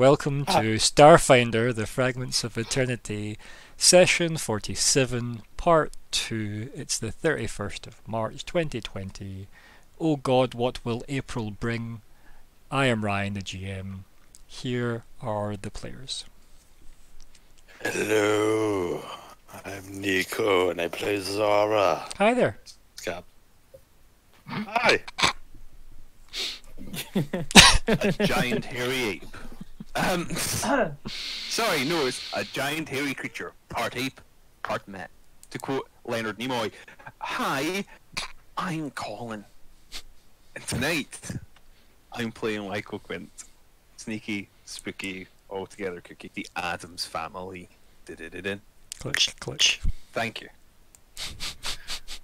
Welcome ah. to Starfinder, the Fragments of Eternity, session 47, part 2. It's the 31st of March 2020. Oh God, what will April bring? I am Ryan, the GM. Here are the players. Hello, I'm Nico and I play Zora. Hi there. Scab. Hi. a giant hairy ape. Um, sorry, no, it's a giant hairy creature, part ape, part man. To quote Leonard Nimoy, "Hi, I'm Colin, and tonight I'm playing Lyko Quint, sneaky, spooky, altogether cookie, the Adams family." Did Clutch, clutch. Thank you.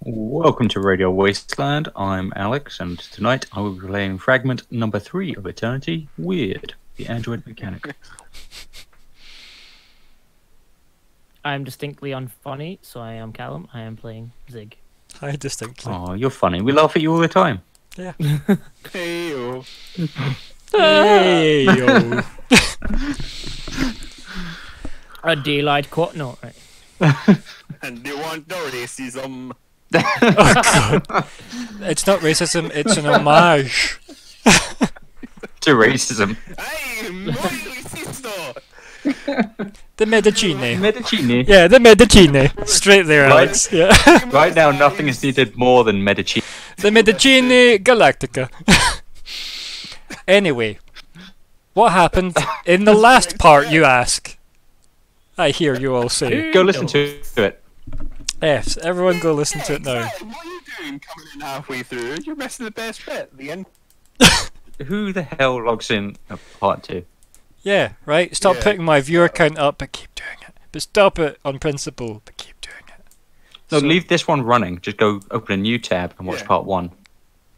Welcome to Radio Wasteland. I'm Alex, and tonight I will be playing fragment number three of Eternity Wyrd, the android mechanic. I'm distinctly unfunny, so I am Calum. I am playing Zigg. Hi, distinctly. Oh, you're funny. We laugh at you all the time. Yeah. Hey, oh. Hey, yo. A daylight court note, right? and they want no racism. oh, God. It's not racism, it's an homage. To racism. I'm muy racista. The Medicine. Medicini. Yeah, the Medicine. Straight there, Right. Alex. Yeah. Right now, nothing is needed more than Medicini. The Medicine Galactica. anyway, what happened in the last part, you ask? I hear you all say. Go listen to it. Yes, everyone go listen to it now. Exactly. What are you doing coming in halfway through? You're missing the best bit. The end. Who the hell logs in at part two? Yeah, right? Stop Yeah. putting my viewer count up, but keep doing it. But stop it on principle, but keep doing it. No, So- leave this one running. Just go open a new tab and watch Yeah. part one.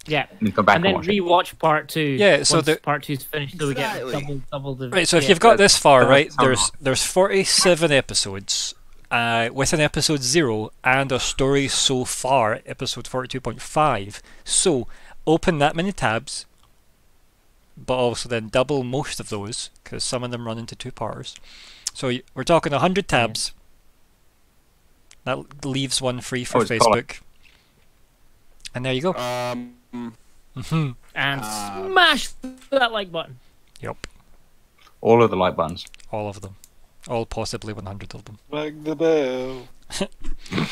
Yeah. And come back and and, then watch it. rewatch part two. Yeah, so once the- part two's finished, so we get Exactly. double, double the. Right, so if you've got this far, right, there's there's 47 episodes, uh, with an episode 0 and a story so far, episode 42.5. So, open that many tabs, but also then double most of those, because some of them run into two parters. So we're talking 100 tabs. That leaves one free for Oh, it's Colin. Facebook. And there you go. Um. hmm and Uh, smash that like button. Yep, All of the like buttons. all of them. All possibly 100 of them. Ring the bell.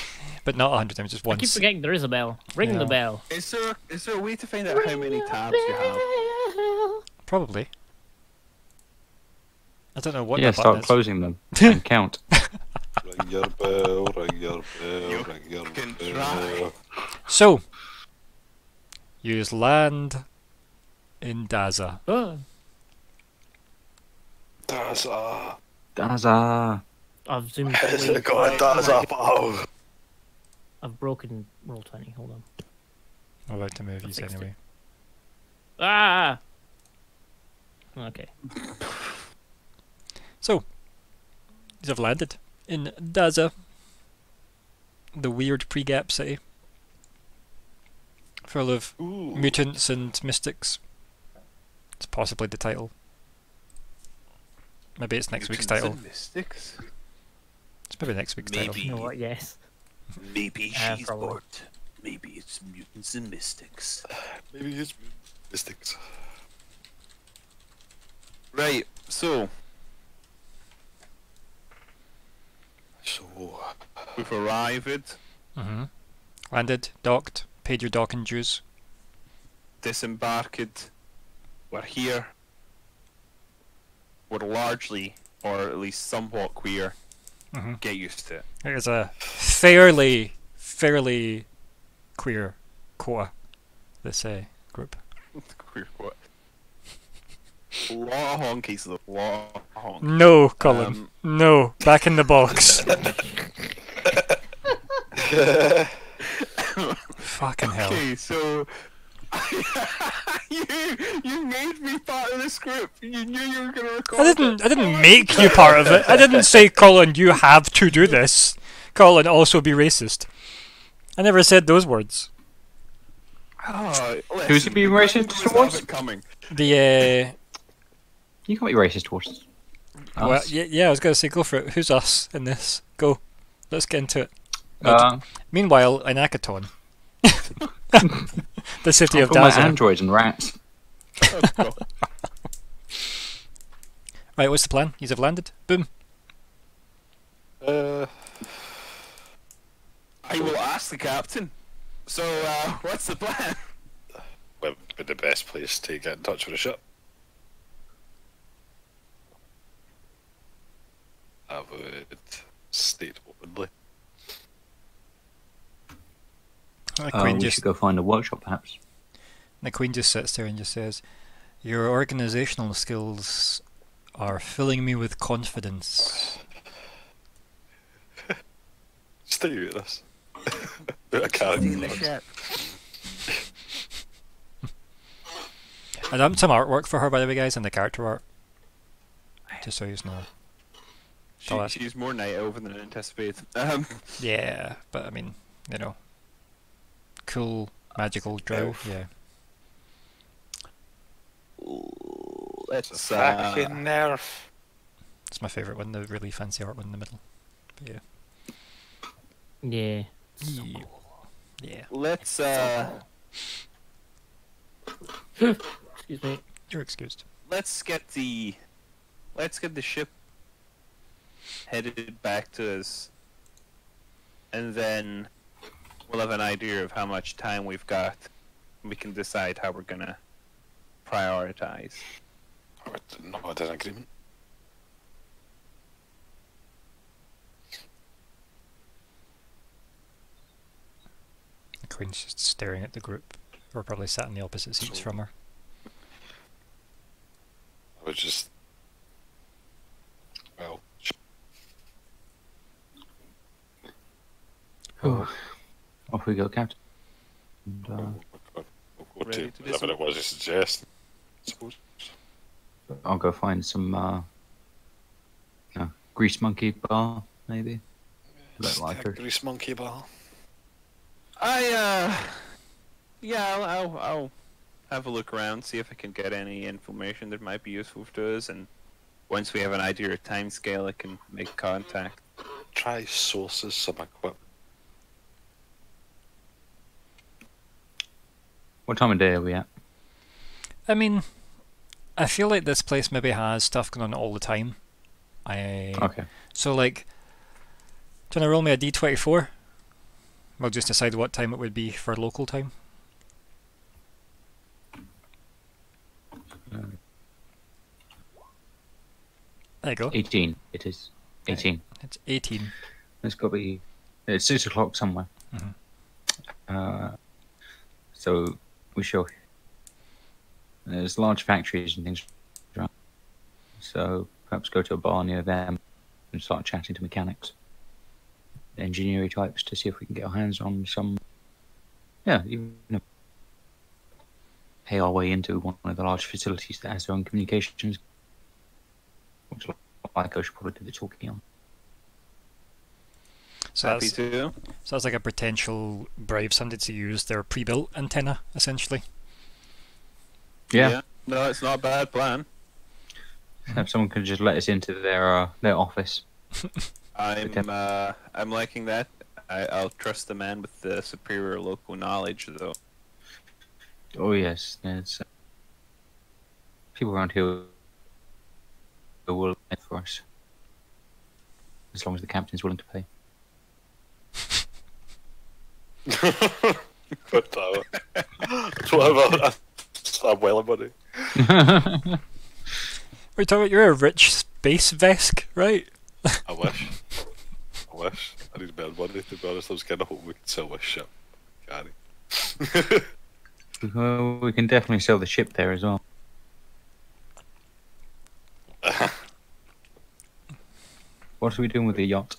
But not 100 times, just once. I keep forgetting there is a bell. Ring Yeah. the bell. Is there is there a way to find out how many tabs you have? Probably. I don't know what yeah, that button start is. closing them and count. Ring your bell, ring your bell, You ring your can bell. try. So, use land in Daza. Oh, That's a... Daza. I've zoomed. Is way it going far. That's a pow? I've broken Roll20. Hold on. I'm about to move these fixed it. anyway. Ah. Okay. So, these have landed in Daza, the weird pre-gap city, full of Ooh. mutants and mystics. It's possibly the title. Maybe it's next week's title. and Mystics. It's maybe next week's title. You know what? Yes. Maybe Uh, she's probably. bored. Maybe it's mutants and mystics. Maybe it's mystics. Right. So So, we've arrived, hmm Landed, docked, paid your docking dues. disembarked. We're here. We're largely, or at least somewhat queer. Hmm Get used to it. Is a fairly, fairly queer quota, this say, group. Queer what? lot of honkies though. Lot of honkies. No, Colin. Um, no, back in the box. Fucking hell. Okay, so you you made me part of this group. You knew you were gonna record. I didn't. it. I didn't make you part of it. I didn't say, Colin, you have to do this. Colin, also be racist. I never said those words. Oh, Who's listen, he being the racist Gringos towards? it coming. The uh, You can't be racist towards us. Well, yeah, yeah, I was going to say go for it. Who's us in this? Go. Let's get into it. Uh, Meanwhile, in Akaton, the city I'm of talking about Dazzle. androids and rats. Right, what's the plan? You've landed. Boom. Uh, I will ask the captain. So, uh, what's the plan? where would be the best place to get in touch with a ship? I would state openly. The Uh, queen we just should go find a workshop, perhaps. the queen just sits there and just says, "Your organizational skills are filling me with confidence." Stay with us. I can't. I done some artwork for her, by the way, guys, and the character art. Just so you know. She, she's more night over than anticipated. Um, Yeah, but I mean, you know, cool magical drow. elf. Yeah. let's It's a uh, fucking nerf. It's my favourite one, the really fancy art one in the middle. But yeah. Yeah. Yeah. Yeah. let's uh, Excuse me. You're excused. let's get the let's get the ship headed back to us, and then we'll have an idea of how much time we've got. and We can decide how we're gonna prioritize. I would not an agreement. The queen's just staring at the group. We're probably sat in the opposite seats So- from her. I would just. Well, Oh. Off we go, Captain. And, uh, we'll go, Ready to to do whatever some- it was you suggest. I suppose. I'll go find some uh, uh, grease monkey bar, maybe. Look like. Grease monkey ball. I uh, yeah, I'll, I'll I'll have a look around, see if I can get any information that might be useful to us, and once we have an idea of time scale, I can make contact. Try sources some equipment. What time of day are we at? I mean, I feel like this place maybe has stuff going on all the time. I Okay. so like, do you wanna roll me a d twenty four? We'll just decide what time it would be for local time. There you go. 18. It is. 18. It's eighteen. It's got to be. It's 6 o'clock somewhere. Mhm. Uh, so we shall. There's large factories and things. around. So perhaps go to a bar near them and start chatting to mechanics, engineering types to see if we can get our hands on some. Yeah, even if- pay our way into one of the large facilities that has their own communications. Which like I should probably do the talking on. So Happy that's, to. so that's like a potential brave somebody to use their pre-built antenna, essentially. Yeah. No, it's not a bad plan. If someone could just let us into their uh, their office. I'm Okay. uh, I'm liking that. I, I'll trust the man with the superior local knowledge, though. Oh yes, there's uh, people around here who will pay for us, as long as the captain's willing to pay. Whatever. Whatever. I'm well money. We're talking about you're a rich space vesk, right? I wish. I wish. I need better money to be honest. I was kind of hoping we could sell this ship. Gary. well, we can definitely sell the ship there as well. What are we doing with the yacht?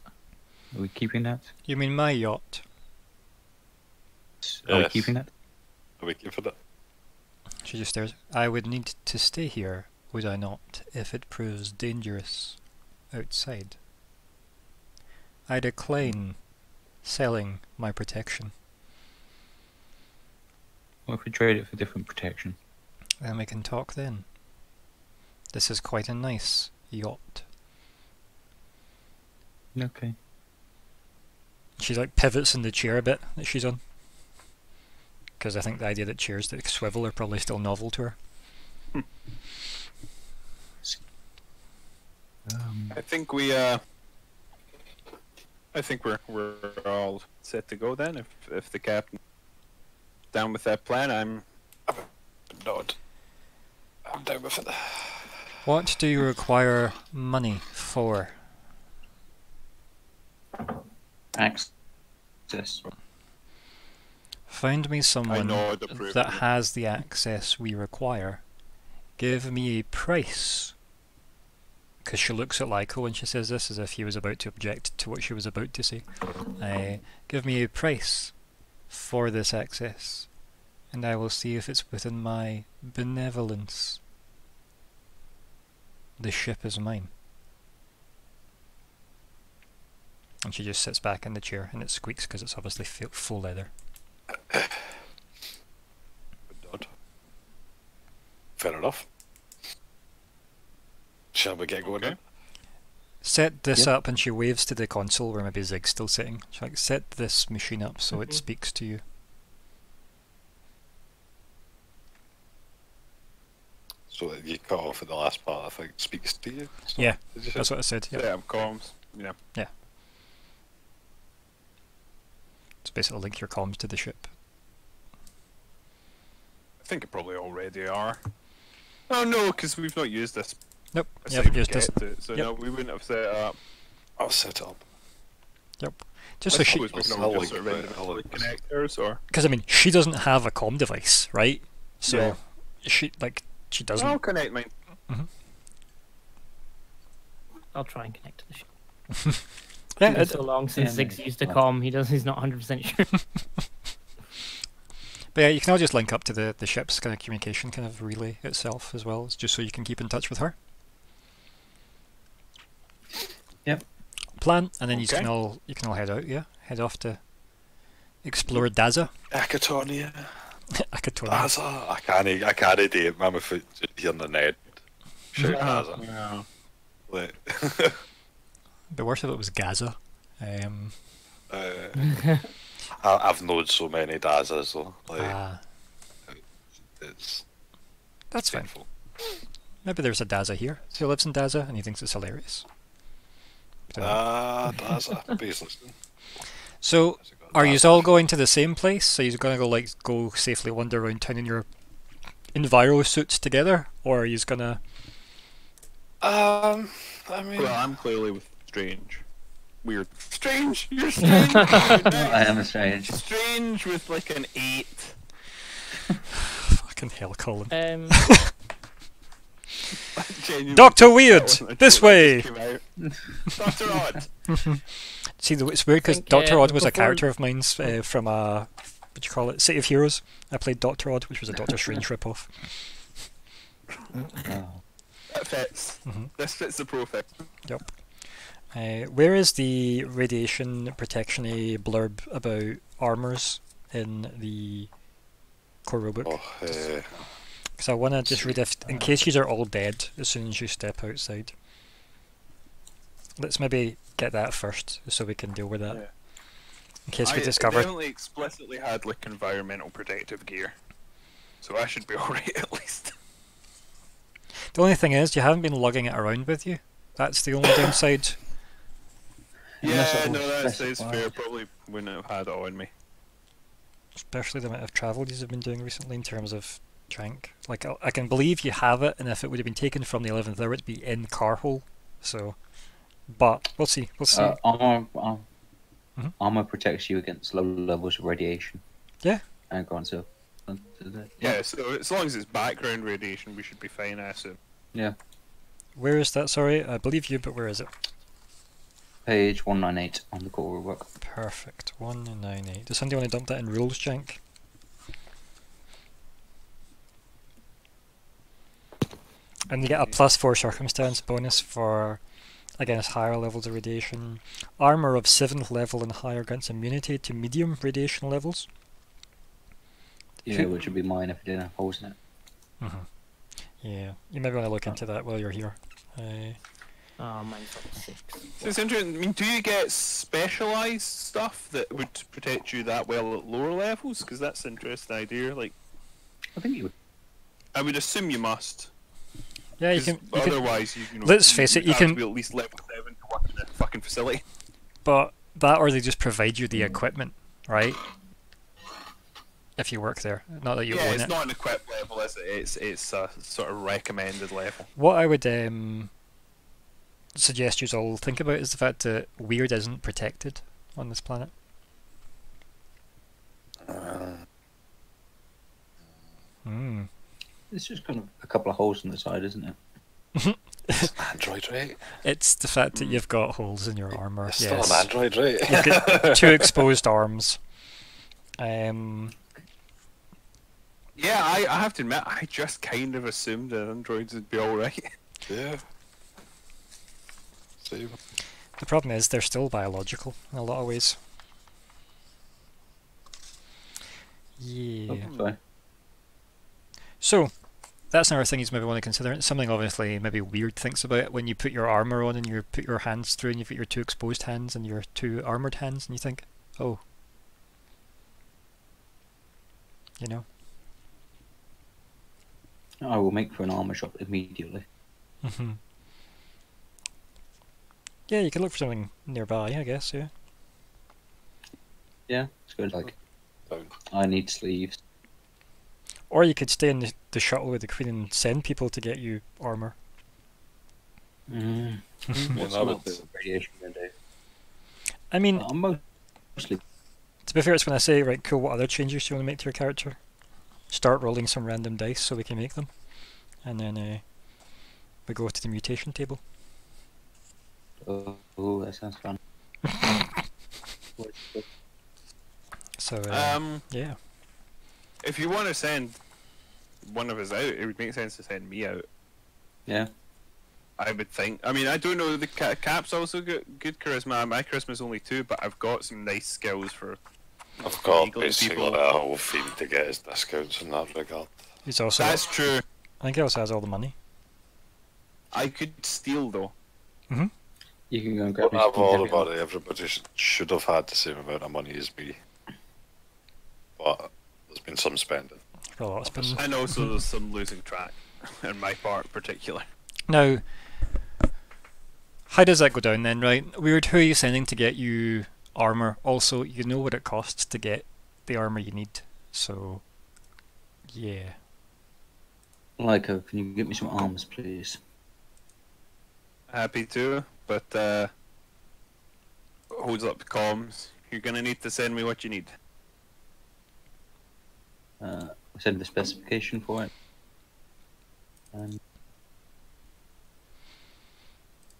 Are we keeping that? You mean my yacht? Are we keeping that? Are we keeping it? She just stares. I would need to stay here, would I not, if it proves dangerous outside? I decline selling my protection. What if we trade it for different protection? Then we can talk then. This is quite a nice yacht. Okay. She like pivots in the chair a bit that she's on. Because I think the idea that chairs that swivel are probably still novel to her. Um, I think we uh I think we're we're all set to go then if if the captain down with that plan I'm Nod. I'm down with it. What do you require money for? access. Find me someone that has the access we require. Give me a price. Because she looks at Lyko when she says this as if he was about to object to what she was about to say. Uh, give me a price for this access, and I will see if it's within my benevolence. The ship is mine. And she just sits back in the chair and it squeaks because it's obviously full leather. Nod. Fair enough. Shall we get going Okay. then? Set this Yeah. up, and she waves to the console where maybe Zigg's still sitting. She's like, set this machine up so it Mhm. speaks to you. So that you cut off at the last part, I think, speaks to you. So, Yeah, you? That's what I said. yeah, Yeah. I'm comms. Yeah. It's basically link your comms to the ship. I think it probably already are. Oh no, because we've not used this. Nope. I Yep. said Just, get just, to it, so yep. no, we wouldn't have set it up. I'll set it up. just I so she, can I'll all link just sort of it, I'll individually link it. connect or because I mean, she doesn't have a com device, right? So Yeah. she like she doesn't. I'll connect mine. Mhm. I'll try and connect to the ship. yeah, It's been so long since yeah, Zigg's maybe. used to Right. com. He does. He's not 100 percent sure. but yeah, you can all just link up to the the ship's kind of communication kind of relay itself as well, just so you can keep in touch with her. Yep. Plan, and then you can all you can all head out. Yeah, head off to explore Daza. Akatonia. Akatonia. Daza. I can't, I can't do it, man, without just hearing the Ned. Shout Daza. Yeah. Like, The worst of it was Gaza. Um, uh, I, I've known so many Dazas, though. Like, ah, it's that's fine. Maybe there's a Daza here who lives in Daza and he thinks it's hilarious. Don't. Ah, Daza. Please listen. so, Has it got are you all going to the same place? So you're going to go like go safely wander around town in your enviro suits together, or are you gonna? Um, I mean, Well, I'm clearly with Strange. Weird. Strange. You're strange. I am strange. strange with like an eight. Fucking hell, Colin. Um, Doctor Weird, That one, I this way. just came out. Doctor Odd. See, it's weird because Doctor uh, Odd was a character of mine's uh, from a what do you call it, City of Heroes. I played Doctor Odd, which was a Doctor Strange ripoff. Oh. That fits. Mhm. This fits the profile. Uh, where is the radiation protection blurb about armors in the core rulebook? oh, uh, Because I want to just read if, in case you are all dead as soon as you step outside. Let's maybe get that first, so we can deal with that. Yeah. In case I we discover. definitely explicitly had like environmental protective gear, so I should be alright at least. The only thing is, you haven't been lugging it around with you. That's the only downside. Unless yeah, no, was that sounds fair. Probably wouldn't have had it on me. especially the amount of travel you have been doing recently in terms of trank. Like I, I can believe you have it, and if it would have been taken from the eleventh hour, it'd be in Carhole. So, but we'll see. We'll see. Uh, armor, um, Mhm. armor protects you against low levels of radiation. Yeah. And go on, so. Yeah, so as long as it's background radiation, we should be fine. I assume. Yeah. Where is that? Sorry, I believe you, but where is it? Page 198 on the core work. Perfect. One nine eight. Does somebody want to dump that in rules, Jank? And you get a plus four circumstance bonus for against higher levels of radiation. Armor of seventh level and higher grants immunity to medium radiation levels. Yeah, which would be mine if I didn't have holes in it. Yeah, you maybe want to look into that while you're here. Uh, Oh, mine's level six. So it's interesting. I mean, do you get specialized stuff that would protect you that well at lower levels? Because that's an interesting idea. Like, I think you would. I would assume you must. yeah, you 'cause can. You can otherwise, you, you know. let's face it, you can- to be at least level seven to work in a fucking facility. but that or they just provide you the equipment, right? If you work there, not that you yeah, own it's it. not an equipped level, is it? It's it's a sort of recommended level. What I would um, suggest you all think about is the fact that Wyrd isn't protected on this planet. Uh, Hmm. It's just kind of a couple of holes on the side, isn't it? Android, right? It's the fact that you've got holes in your armor. It's yes. still an Android, right? You've got two exposed arms. Um, Yeah, I, I have to admit, I just kind of assumed that androids would be alright. yeah. Same. the problem is they're still biological in a lot of ways. Yeah. Oh. So, that's another thing you maybe want to consider. It's something obviously maybe Wyrd thinks about when you put your armor on and you put your hands through and you've got your two exposed hands and your two armored hands and you think, oh. You know? I will make for an armor shop immediately. hmm Yeah, you could look for something nearby, I guess, yeah. Yeah, it's good. Like, Down. I need sleeves. Or you could stay in the, the shuttle with the Queen and send people to get you armor. Mm. Yeah, What's that not the radiation gonna do? I mean, I'm mostly to be fair, it's when I say, right, cool, what other changes do you want to make to your character? Start rolling some random dice so we can make them. And then uh, we go to the mutation table. Oh, that sounds fun. What- what- So, uh, Um, yeah. if you want to send one of us out, it would make sense to send me out. yeah, I would think. I mean, I don't know. The ca- cap's also got good charisma. My charisma's only two, but I've got some nice skills for. I've got basically people. a whole field to get his discounts in that regard. He's also, That's true. I think he also has all the money. I could steal though. You can go and grab But me I've some all about it. Everybody should have had the same amount of money as me. But there's been some spending. A lot of spending. And also, there's some losing track, on my part, in particular. Now, how does that go down then, right? Wyrd, who are you sending to get you armor? Also, you know what it costs to get the armor you need. So, yeah. Like, uh, can you get me some arms, please? Happy to, but uh, holds up the comms. You're gonna need to send me what you need. Uh, send the specification for it. And,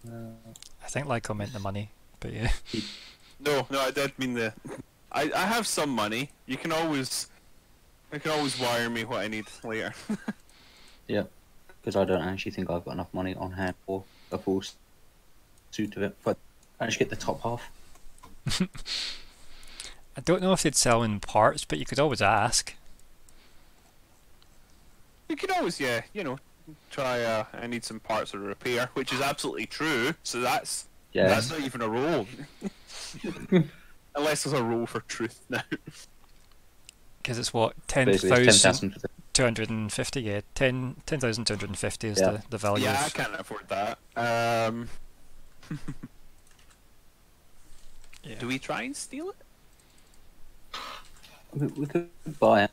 uh, I think Lyko meant the money, but yeah. No, no, I did mean the. I, I have some money. You can always, you can always wire me what I need later. Yeah, because I don't actually think I've got enough money on hand for a full s- suit of it. But I just get the top half. I don't know if they'd sell in parts, but you could always ask. You can always, yeah, you know, try. Uh, I need some parts of repair, which is absolutely true. So that's Yeah, that's not even a roll, unless there's a roll for truth now. Because it's what, basically 10,250? 10,000 250, yeah. 10 10,250 is Yeah. the, the value yeah, I can't afford that. Um, Yeah. do we try and steal it? we, we could buy it.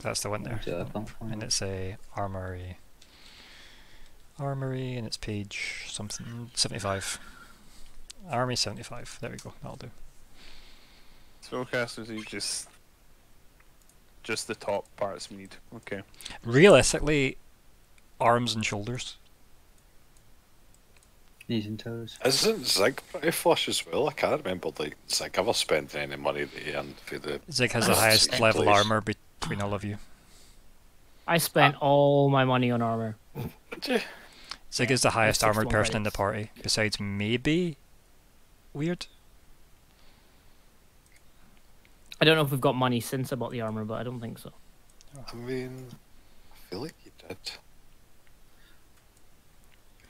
That's the one there. So I can't find And it's a armory. Armory, and it's page something 75. Army 75. There we go. That'll do. Spellcasters, you just just the top parts we need. Okay. Realistically, arms and shoulders. Knees and toes. Isn't Zigg pretty flush as well? I can't remember like Zigg ever spending any money that he earned for the. Zigg has the highest level place. armor between all of you. I spent ah. all my money on armor. Zigg is the highest armored 61 person in the party, besides maybe Wyrd. I don't know if we've got money since I bought the armor, but I don't think so. I mean, I feel like you did.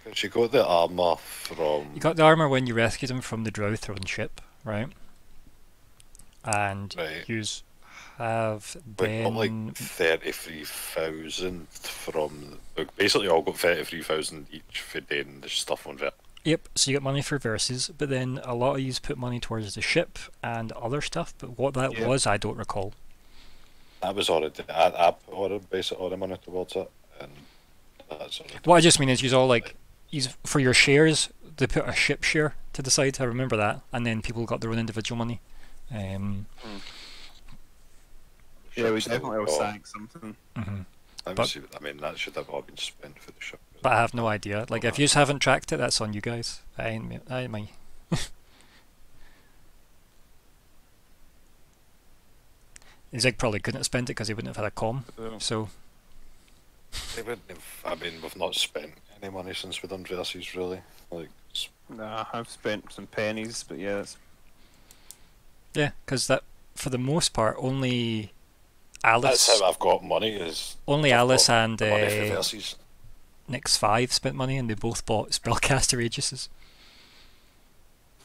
Because you got the armor from. You got the armor when you rescued him from the Drow thrown ship, right? And Right. you have Like, got like 33,000 from. Like, basically, all got 33,000 each for doing the stuff on it. Yep, so you get money for verses, but then a lot of you put money towards the ship and other stuff, but what that Yeah. was, I don't recall. That was already. I, I put all the, basic, all the money towards it, and that's. What I just mean is, you all like, use for your shares, they put a ship share to the side, I remember that, and then people got their own individual money. Um, Yeah, we definitely all got- sang something. mhm. But- see. I mean, that should have all been spent for the ship. But I have no idea. Like, if you haven't tracked it, that's on you guys. I ain't, me- I ain't me. Zigg probably couldn't have spent it because he wouldn't have had a com. So, So They wouldn't have. I mean, we've not spent any money since we've done versus, really. Like, it's- nah, I've spent some pennies, but yeah, it's, yeah, because that for the most part only Alice. that's Alice, how I've got money. Is only I've Alice and the money for uh, versus. Nix Five spent money, and they both bought Spellcaster Aegises.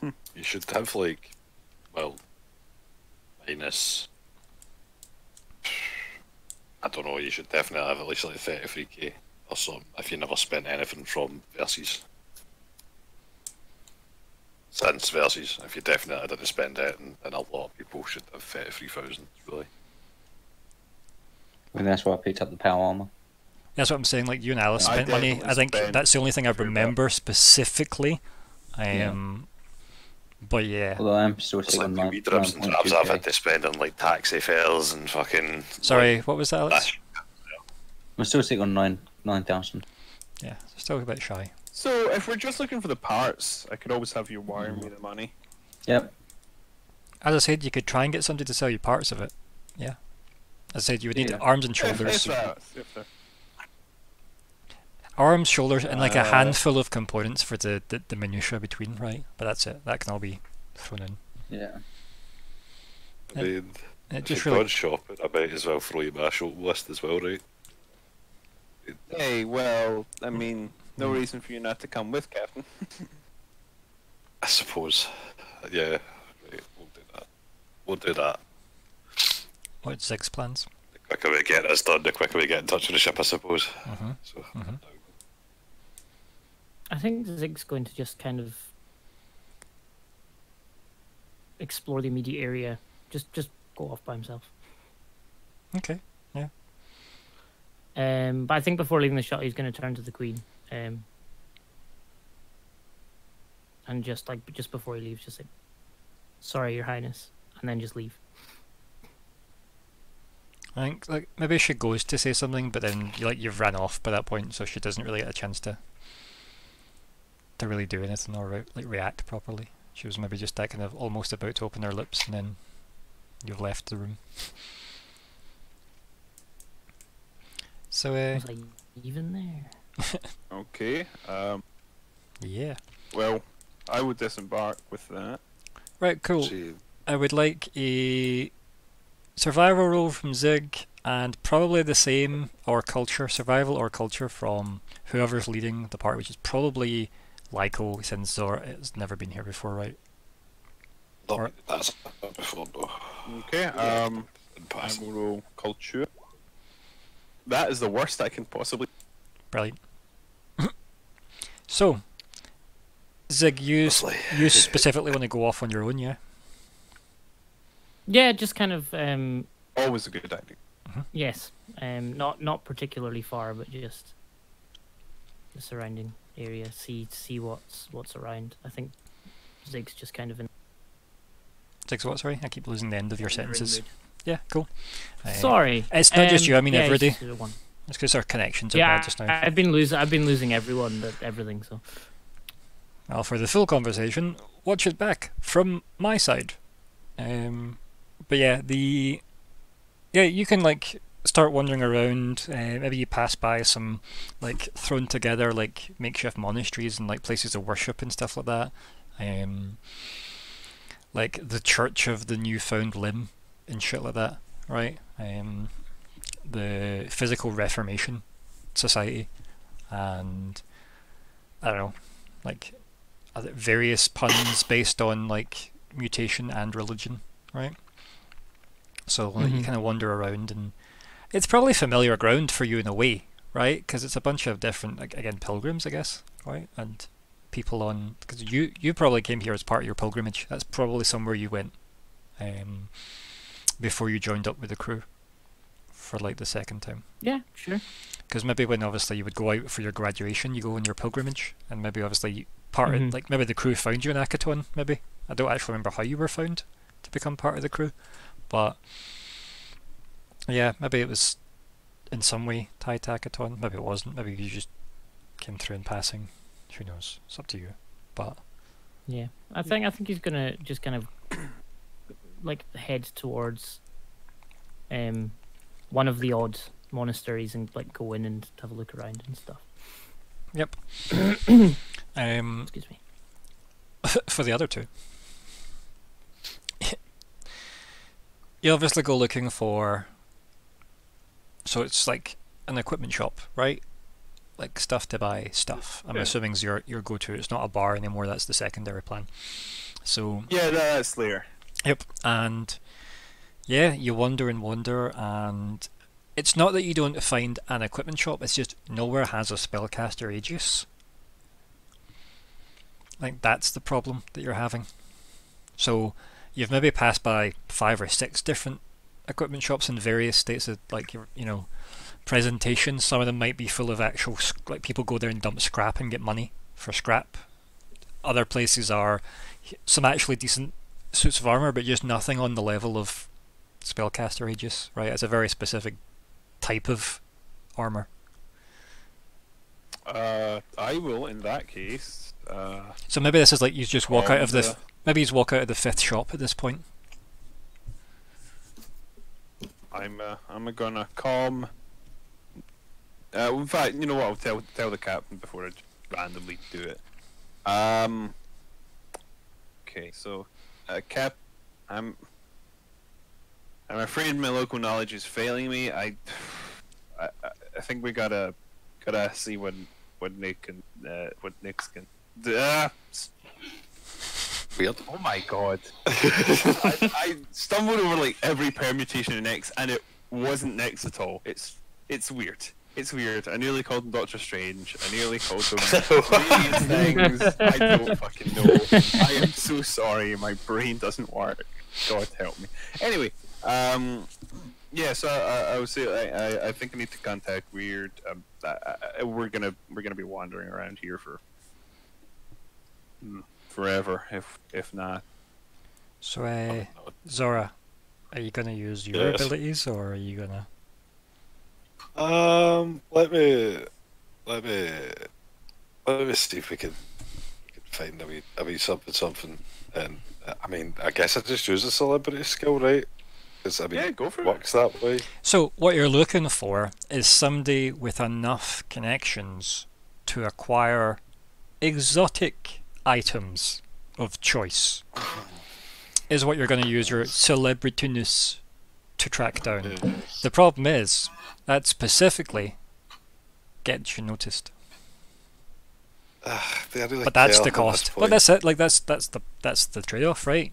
You should have like, well, minus. I don't know. You should definitely have at least like thirty-three k or something if you never spent anything from versus. Since versus, if you definitely didn't spend it, and, and a lot of people should have thirty-three thousand. Really, I think that's why I picked up the power armor. That's what I'm saying. Like you and Alice I spent money. I think spent that's the only thing I for that. remember specifically. Yeah. Um, but yeah. Although I'm still it's sitting like on the wee dribs and drabs I've had 9.2k. to spend on like taxi fares and fucking. Sorry, what was that, Alex? I'm still sitting on nine nine thousand. Yeah, still a bit shy. so if we're just looking for the parts, I could always have you wire me the money. Yep. As I said, you could try and get somebody to sell you parts of it. Yeah. As I said, you would need Yeah. arms and shoulders. if, if the, Arms, shoulders, and like a Uh, handful of components for the, the, the minutia between, right? But that's it. That can all be thrown in. Yeah. I mean, It if just you're really. going shopping, I might as well throw you my shop list as well, right? Hey, well, I mean, no reason for you not to come with, Captain. I suppose. Yeah, we'll do that. We'll do that. What's Zigg's plans? The quicker we get this done, the quicker we get in touch with the ship, I suppose. hmm So, Mhm. I think Zigg's going to just kind of explore the immediate area. Just just go off by himself. Okay. Um, but I think before leaving the shot, he's going to turn to the queen. Um, and just like just before he leaves, just say, "Sorry, Your Highness," and then just leave. I think like maybe she goes to say something, but then like you've ran off by that point, so she doesn't really get a chance to to really do anything or re- like react properly. She was maybe just that kind of almost about to open her lips, and then you've left the room. So uh, was like, "Even there." Okay. Um, yeah, well, I would disembark with that. right, cool. see, I would like a survival roll from Zigg, and probably the same or culture, survival or culture from whoever's leading the party, which is probably Lyko, since Zora has never been here before, right? not Or- that's before no. Okay. Um, In I passing. will roll culture. That is the worst I can possibly. Brilliant. so, Zigg, you s- Lovely. you specifically want to go off on your own, yeah? Yeah, just kind of um, Always a good idea. yes, um, not not particularly far, but just the surrounding area. See see what's what's around. I think Zigg's just kind of in. Zigg's what? Sorry, I keep losing the end of your in a sentences. Yeah, cool. Uh, Sorry, it's not just um, you, I mean yeah, everybody. It's because our connections are Yeah, bad just now. I've been losing. I've been losing everyone, but everything. So Well, for the full conversation, watch it back from my side. Um, but yeah, the yeah you can like start wandering around. Uh, maybe you pass by some like thrown together like makeshift monasteries and like places of worship and stuff like that. Um, like the Church of the Newfound Limb and shit like that, right? Um, the Physical Reformation Society, and I don't know, like various puns based on like mutation and religion, right? So like, you kind of wander around, and it's probably familiar ground for you in a way, right? Because it's a bunch of different, like, again, pilgrims, I guess, right? And people on because you you probably came here as part of your pilgrimage. That's probably somewhere you went um, before you joined up with the crew for like the second time. Yeah, sure. Because maybe when obviously you would go out for your graduation, you go on your pilgrimage, and maybe obviously you- part Mhm. of like maybe the crew found you in Akaton. Maybe I don't actually remember how you were found to become part of the crew, but yeah, maybe it was in some way tied to Akaton. Maybe it wasn't. Maybe you just came through in passing. Who knows? It's up to you. But Yeah, I think I think he's gonna just kind of like head towards um one of the odd monasteries and like go in and have a look around and stuff. yep. um, Excuse me. for the other two. you obviously go looking for. So it's like an equipment shop, right? Like stuff to buy stuff. I'm Yeah. assuming is your your go to. It's not a bar anymore. That's the secondary plan. So Yeah, that's Slayer. Yep, and yeah, you wander and wander, and it's not that you don't find an equipment shop, it's just nowhere has a spellcaster Aegis. Like, that's the problem that you're having. So, you've maybe passed by five or six different equipment shops in various states of, like, you know, presentation. Some of them might be full of actual, like, people go there and dump scrap and get money for scrap. Other places are some actually decent suits of armor, but just nothing on the level of spellcaster Aegis, right? It's a very specific type of armor. Uh, I will in that case. Uh, So maybe this is like you just walk out of the uh, maybe you just walk out of the fifth shop at this point. I'm uh, I'm gonna calm. Uh, in fact, you know what? I'll tell tell the captain before I randomly do it. Um. Okay, so, uh, Cap, I'm. I'm afraid my local knowledge is failing me. I, I, I- think we gotta, gotta see what what Nick can, uh, what Nick's can. Uh, Wyrd. oh my god! I, I stumbled over like every permutation of Nyx, and it wasn't Nyx at all. It's it's Wyrd. It's Wyrd. I nearly called him Doctor Strange. I nearly called him things. I don't fucking know. I am so sorry. My brain doesn't work. God help me. Anyway, um, yeah. So I, I would say I, I, I think I need to contact Wyrd. Um, I, I, we're gonna we're gonna be wandering around here for mm, forever, if if not. So, uh, Zora, are you gonna use your Yes. abilities or are you gonna? Um, let me, let me, let me see if we can, we can find a wee, a wee something, something. And uh, I mean, I guess I just use a celebrity skill, right? Because I mean, Yeah, go for it it. works that way. So what you're looking for is somebody with enough connections to acquire exotic items of choice. Is what you're going to use your celebrityness to track down. Yeah. The problem is that specifically gets you noticed. Ah, they really But that's the cost. But that's it. Like that's that's the that's the trade-off, right?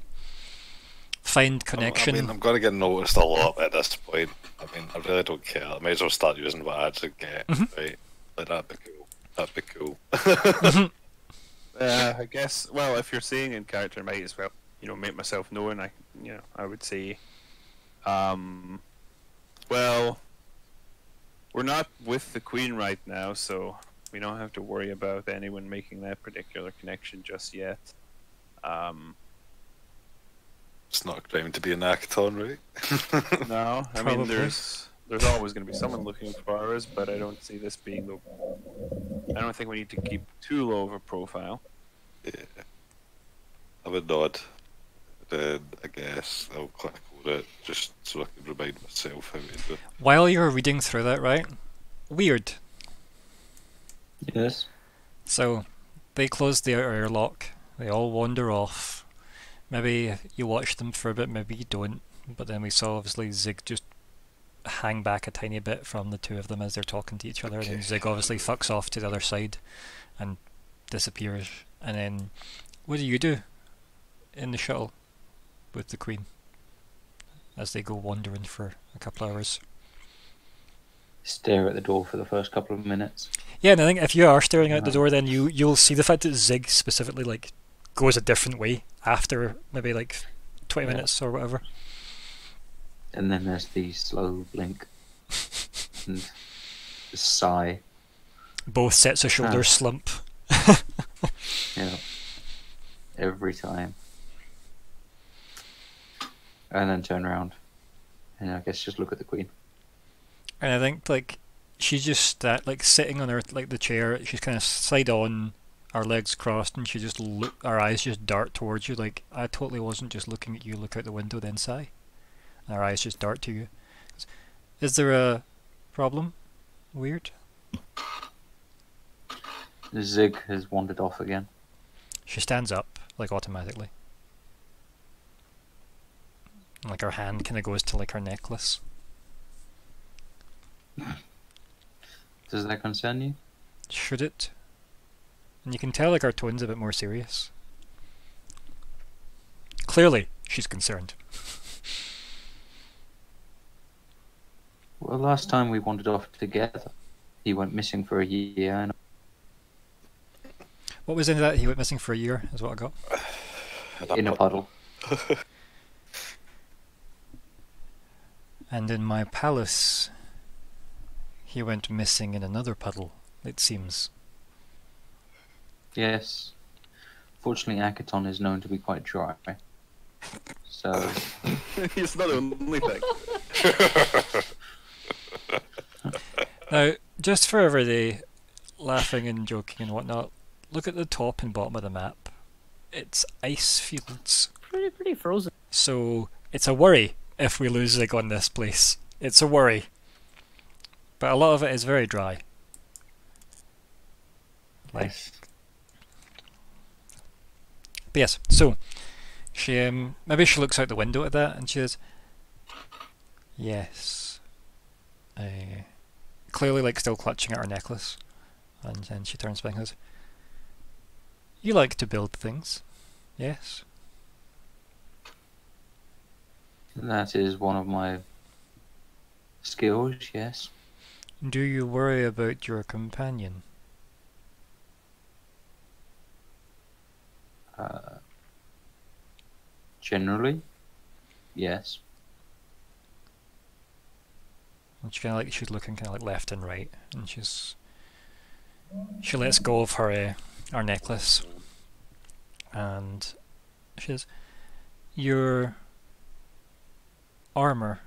Find I- connection. I mean, I'm going to get noticed a lot at this point. I mean, I really don't care. I might as well start using what I actually get, Mhm. right? Like, that'd be cool. That'd be cool. Uh, I guess. Well, if you're saying in character, I might as well, you know, make myself known. I, you know, I would say, um, well, we're not with the Queen right now, so we don't have to worry about anyone making that particular connection just yet. Um, it's not claiming to be an Akaton, right? no, I Probably. mean, there's there's always going to be someone looking for us, but I don't see this being the. I don't think we need to keep too low of a profile. Yeah. I would nod. Then I guess I'll click on it just so I can remind myself how to do it. While you're reading through that, right? Wyrd. Yes. So they close the outer airlock. They all wander off. Maybe you watch them for a bit, maybe you don't. But then we saw obviously Zigg just hang back a tiny bit from the two of them as they're talking to each other, and. Zigg obviously fucks off to the other side and disappears. And then, what do you do in the shuttle with the Queen as they go wandering for a couple hours? Stare at the door for the first couple of minutes. Yeah, and I think if you are staring out the door, then you you'll see the fact that Zigg specifically like goes a different way after maybe like twenty Yeah. minutes or whatever. And then there's the slow blink and the sigh. Both sets of shoulders Ah. slump. Yeah. Every time. And then turn around. And I guess just look at the queen. And I think like she's just that like sitting on her like the chair. She's kind of side on, her legs crossed, and she just look. Her eyes just dart towards you. Like I totally wasn't just looking at you. Look out the window, then sigh. And her eyes just dart to you. Is there a problem? Wyrd. Zigg has wandered off again. She stands up like automatically. And, Like her hand kind of goes to like her necklace. Does that concern you? Should it? And you can tell like her tone's a bit more serious. Clearly, she's concerned. Well, last time we wandered off together, he went missing for a year, and What was in that? He went missing for a year, is what I got. In a puddle. And in my palace, he went missing in another puddle, it seems. Yes. Fortunately, Akiton is known to be quite dry. So, it's not the only thing. Now, just for everyday laughing and joking and whatnot, look at the top and bottom of the map. It's ice fields. Pretty, pretty frozen. So it's a worry if we lose Zigg on this place. It's a worry. But a lot of it is very dry. Like, yes. but yes, so she um maybe she looks out the window at that and she says, "Yes." Uh, clearly, like still clutching at her necklace, and then she turns back and says, "You like to build things, yes?" That is one of my skills, yes. Do you worry about your companion? Uh, generally, yes. And she kind of like she's looking kind of like left and right, and she's she lets go of her uh, her necklace, and she says, "Your armor.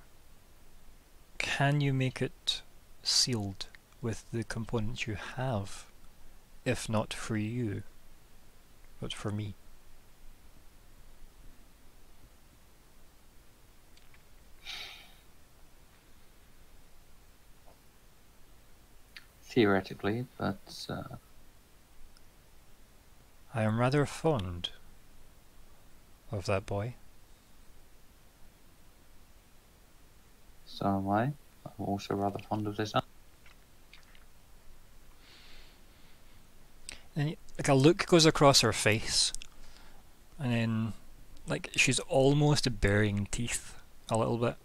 Can you make it sealed with the components you have? If not for you, but for me." Theoretically, but uh, I am rather fond of that boy. So am I. I'm also rather fond of this. And like a look goes across her face, and then like she's almost baring teeth a little bit,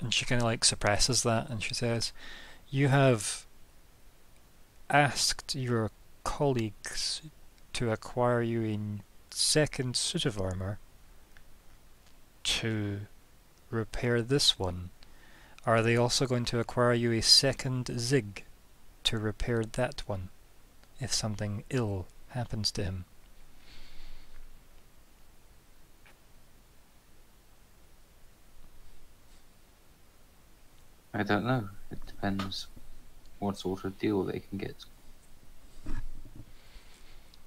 and she kind of like suppresses that, and she says, "You have asked your colleagues to acquire you in second suit of armor to repair this one. Are they also going to acquire you a second Zigg to repair that one?" if something ill happens to him. I don't know. It depends what sort of deal they can get.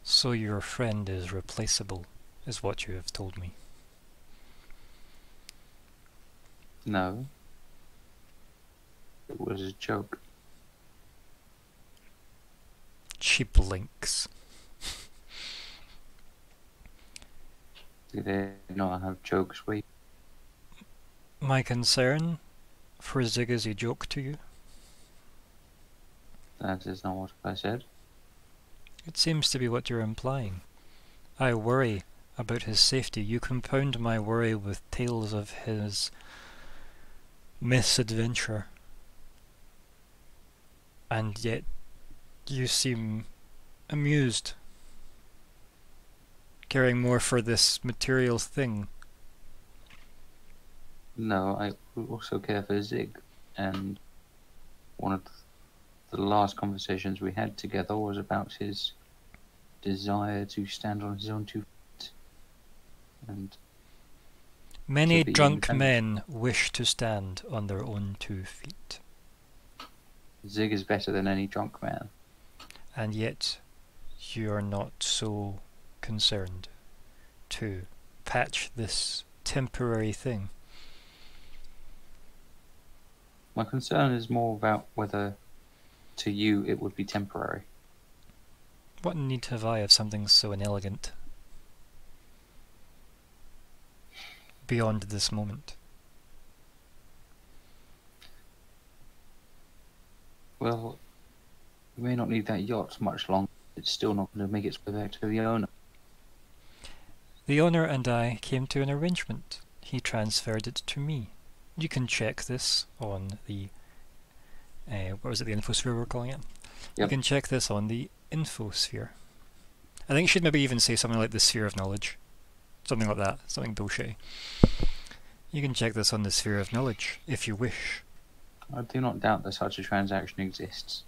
So your friend is replaceable, is what you have told me. No. It was a joke. She blinks. Do they not have jokes you My concern for Zigg is a joke to you? That is not what I said. It seems to be what you're implying. I worry about his safety. You compound my worry with tales of his misadventure. And yet you seem amused, caring more for this material thing. No, I also care for Zigg, and one of the last conversations we had together was about his desire to stand on his own two feet. And Many drunk men wish to stand on their own two feet, Zigg is better than any drunk man. and yet you are not so concerned to patch this temporary thing. My concern is more about whether to you it would be temporary. What need have I of something so inelegant? Beyond this moment. Well, we may not need that yacht much longer. It's still not going to make its way back to the owner. The owner and I came to an arrangement. He transferred it to me. You can check this on the. Uh, what was it, the infosphere we're calling it? You can check this on the infosphere. I think you should maybe even say something like the sphere of knowledge. Something like that. Something bullshit. You can check this on the sphere of knowledge if you wish. I do not doubt that such a transaction exists.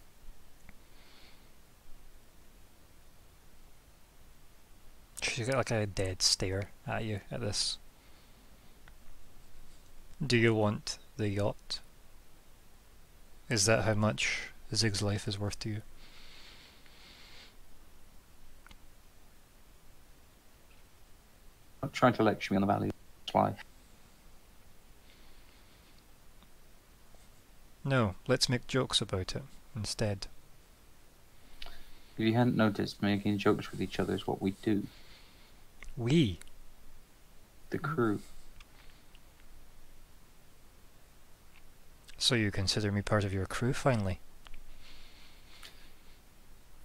She's got like a dead stare at you at this. Do you want the yacht? Is that how much Zigg's life is worth to you? Not trying to lecture me on the value of life. No, let's make jokes about it instead. If you hadn't noticed, making jokes with each other is what we do. We? The crew. So you consider me part of your crew finally?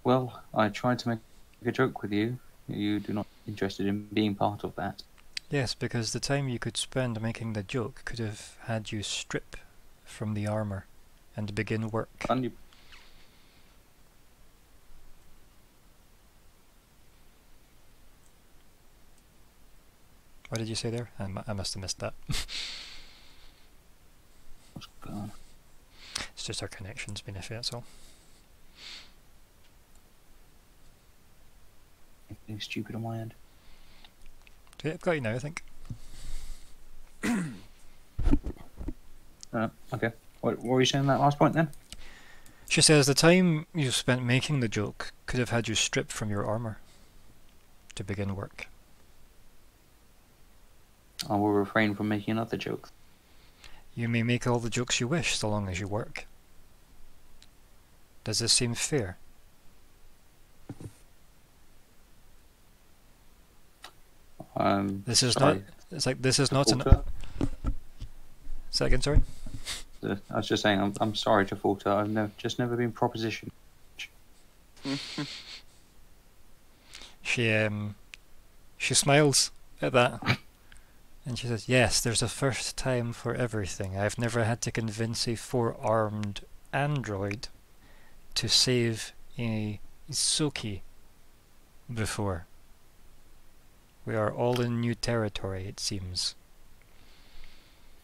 Well, I tried to make a joke with you. You do not interested in being part of that. Yes, because the time you could spend making the joke could have had you strip from the armor and begin work. What did you say there? I, I must have missed that. what's going on? It's just our connection's been iffy, that's all. Anything stupid on my end. Yeah, I've got you now, I think. Uh, okay. What, what were you saying that last point then? She says the time you spent making the joke could have had you stripped from your armor to begin work. I will refrain from making another joke. You may make all the jokes you wish so long as you work. Does this seem fair? Um, This is sorry, not. It's like this is not an. Second, sorry. I was just saying, I'm, I'm sorry to falter. I've never, just never been propositioned. She um, she smiles at that, and she says, "Yes, there's a first time for everything. I've never had to convince a four-armed android to save a Ysoki before. We are all in new territory, it seems.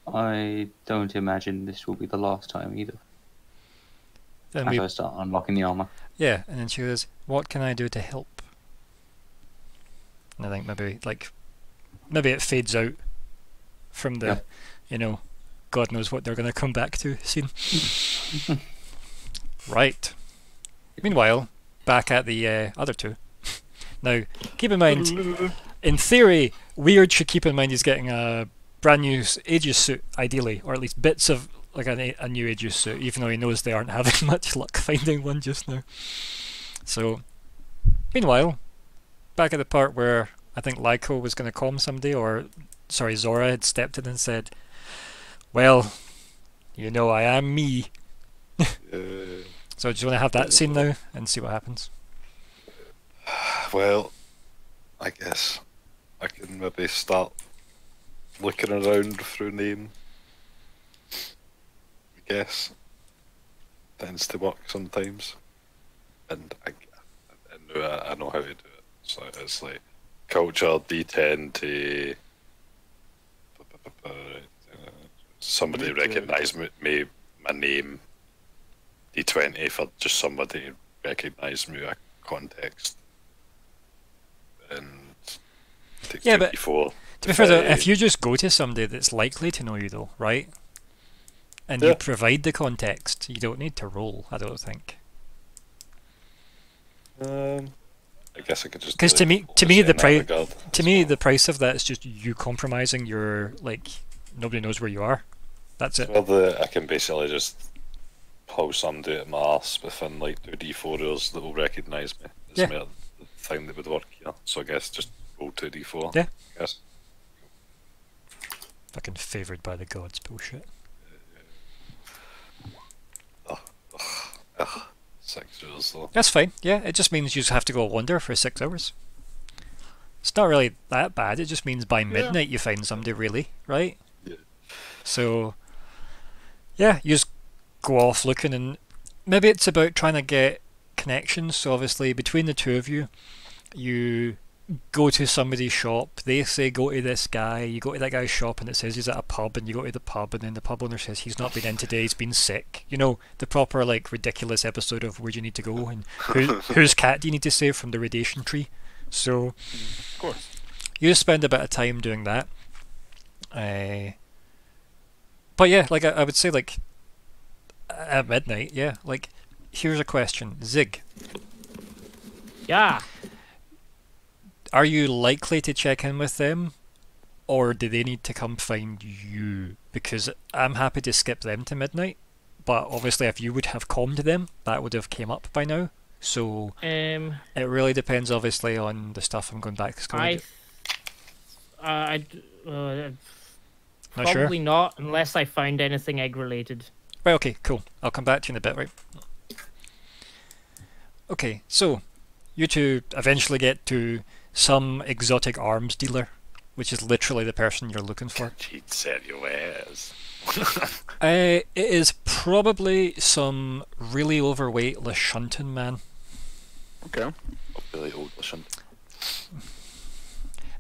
I don't imagine this will be the last time either. Then As we I start unlocking the armor. Yeah, and then she goes, "What can I do to help?" And I think maybe like maybe it fades out from the, Yeah. you know, God knows what they're going to come back to scene. right. Meanwhile, back at the uh, other two. now, keep in mind, in theory, Wyrd should keep in mind he's getting a brand new Aegis suit, ideally, or at least bits of like a, a new Aegis suit, even though he knows they aren't having much luck finding one just now. So, meanwhile, back at the part where I think Lyko was going to calm somebody, or sorry, Zora had stepped in and said, "Well, You know I am me. Uh, So do you want to have that scene now and see what happens? well, I guess I can maybe start looking around through name. I guess tends to work sometimes, and I, I know I know how to do it. So it's like culture D10 to somebody recognise me, me my name. D20 for just somebody recognise me a context. And Yeah, but 24 To be fair, though, if you just go to somebody that's likely to know you, though, right? And you provide the context, you don't need to roll, I don't think. Um, I guess I could just. 'Cause do to me- to me, the that pri- regard To as me, well. the price of that is just you compromising your, like, nobody knows where you are. That's it. Well, the, I can basically just pull somebody at my arse within like two D4ers that will recognise me. It's Yeah. the thing that would work here. So I guess just roll two D4. Yeah. I guess. Fucking favoured by the gods bullshit. Ugh, six years though. That's fine, yeah, it just means you just have to go wander for six hours. It's not really that bad, it just means by midnight you find somebody, really, right? Yeah. So, yeah, you just go off looking, and maybe it's about trying to get connections. So, obviously, between the two of you, you go to somebody's shop, they say go to this guy, you go to that guy's shop and it says he's at a pub, and you go to the pub, and then the pub owner says he's not been in today, he's been sick. You know, the proper, like, ridiculous episode of where do you need to go, and who, whose cat do you need to save from the radiation tree. So, Of course. you just spend a bit of time doing that. Uh, but yeah, like I, I would say, like at midnight, yeah. Like, here's a question, Zigg: Yeah. Are you likely to check in with them, or do they need to come find you? Because I'm happy to skip them to midnight, but obviously, if you would have calmed them, that would have came up by now. So Um, it really depends, obviously, on the stuff I'm going back to school. I, uh, I, uh, Not sure. probably not unless I find anything egg related. Right, okay, cool. I'll come back to you in a bit, right? Okay, so you two eventually get to some exotic arms dealer, which is literally the person you're looking for. Cheat said you wares. Uh, it is probably some really overweight Lashunta man, Okay. Really old listen.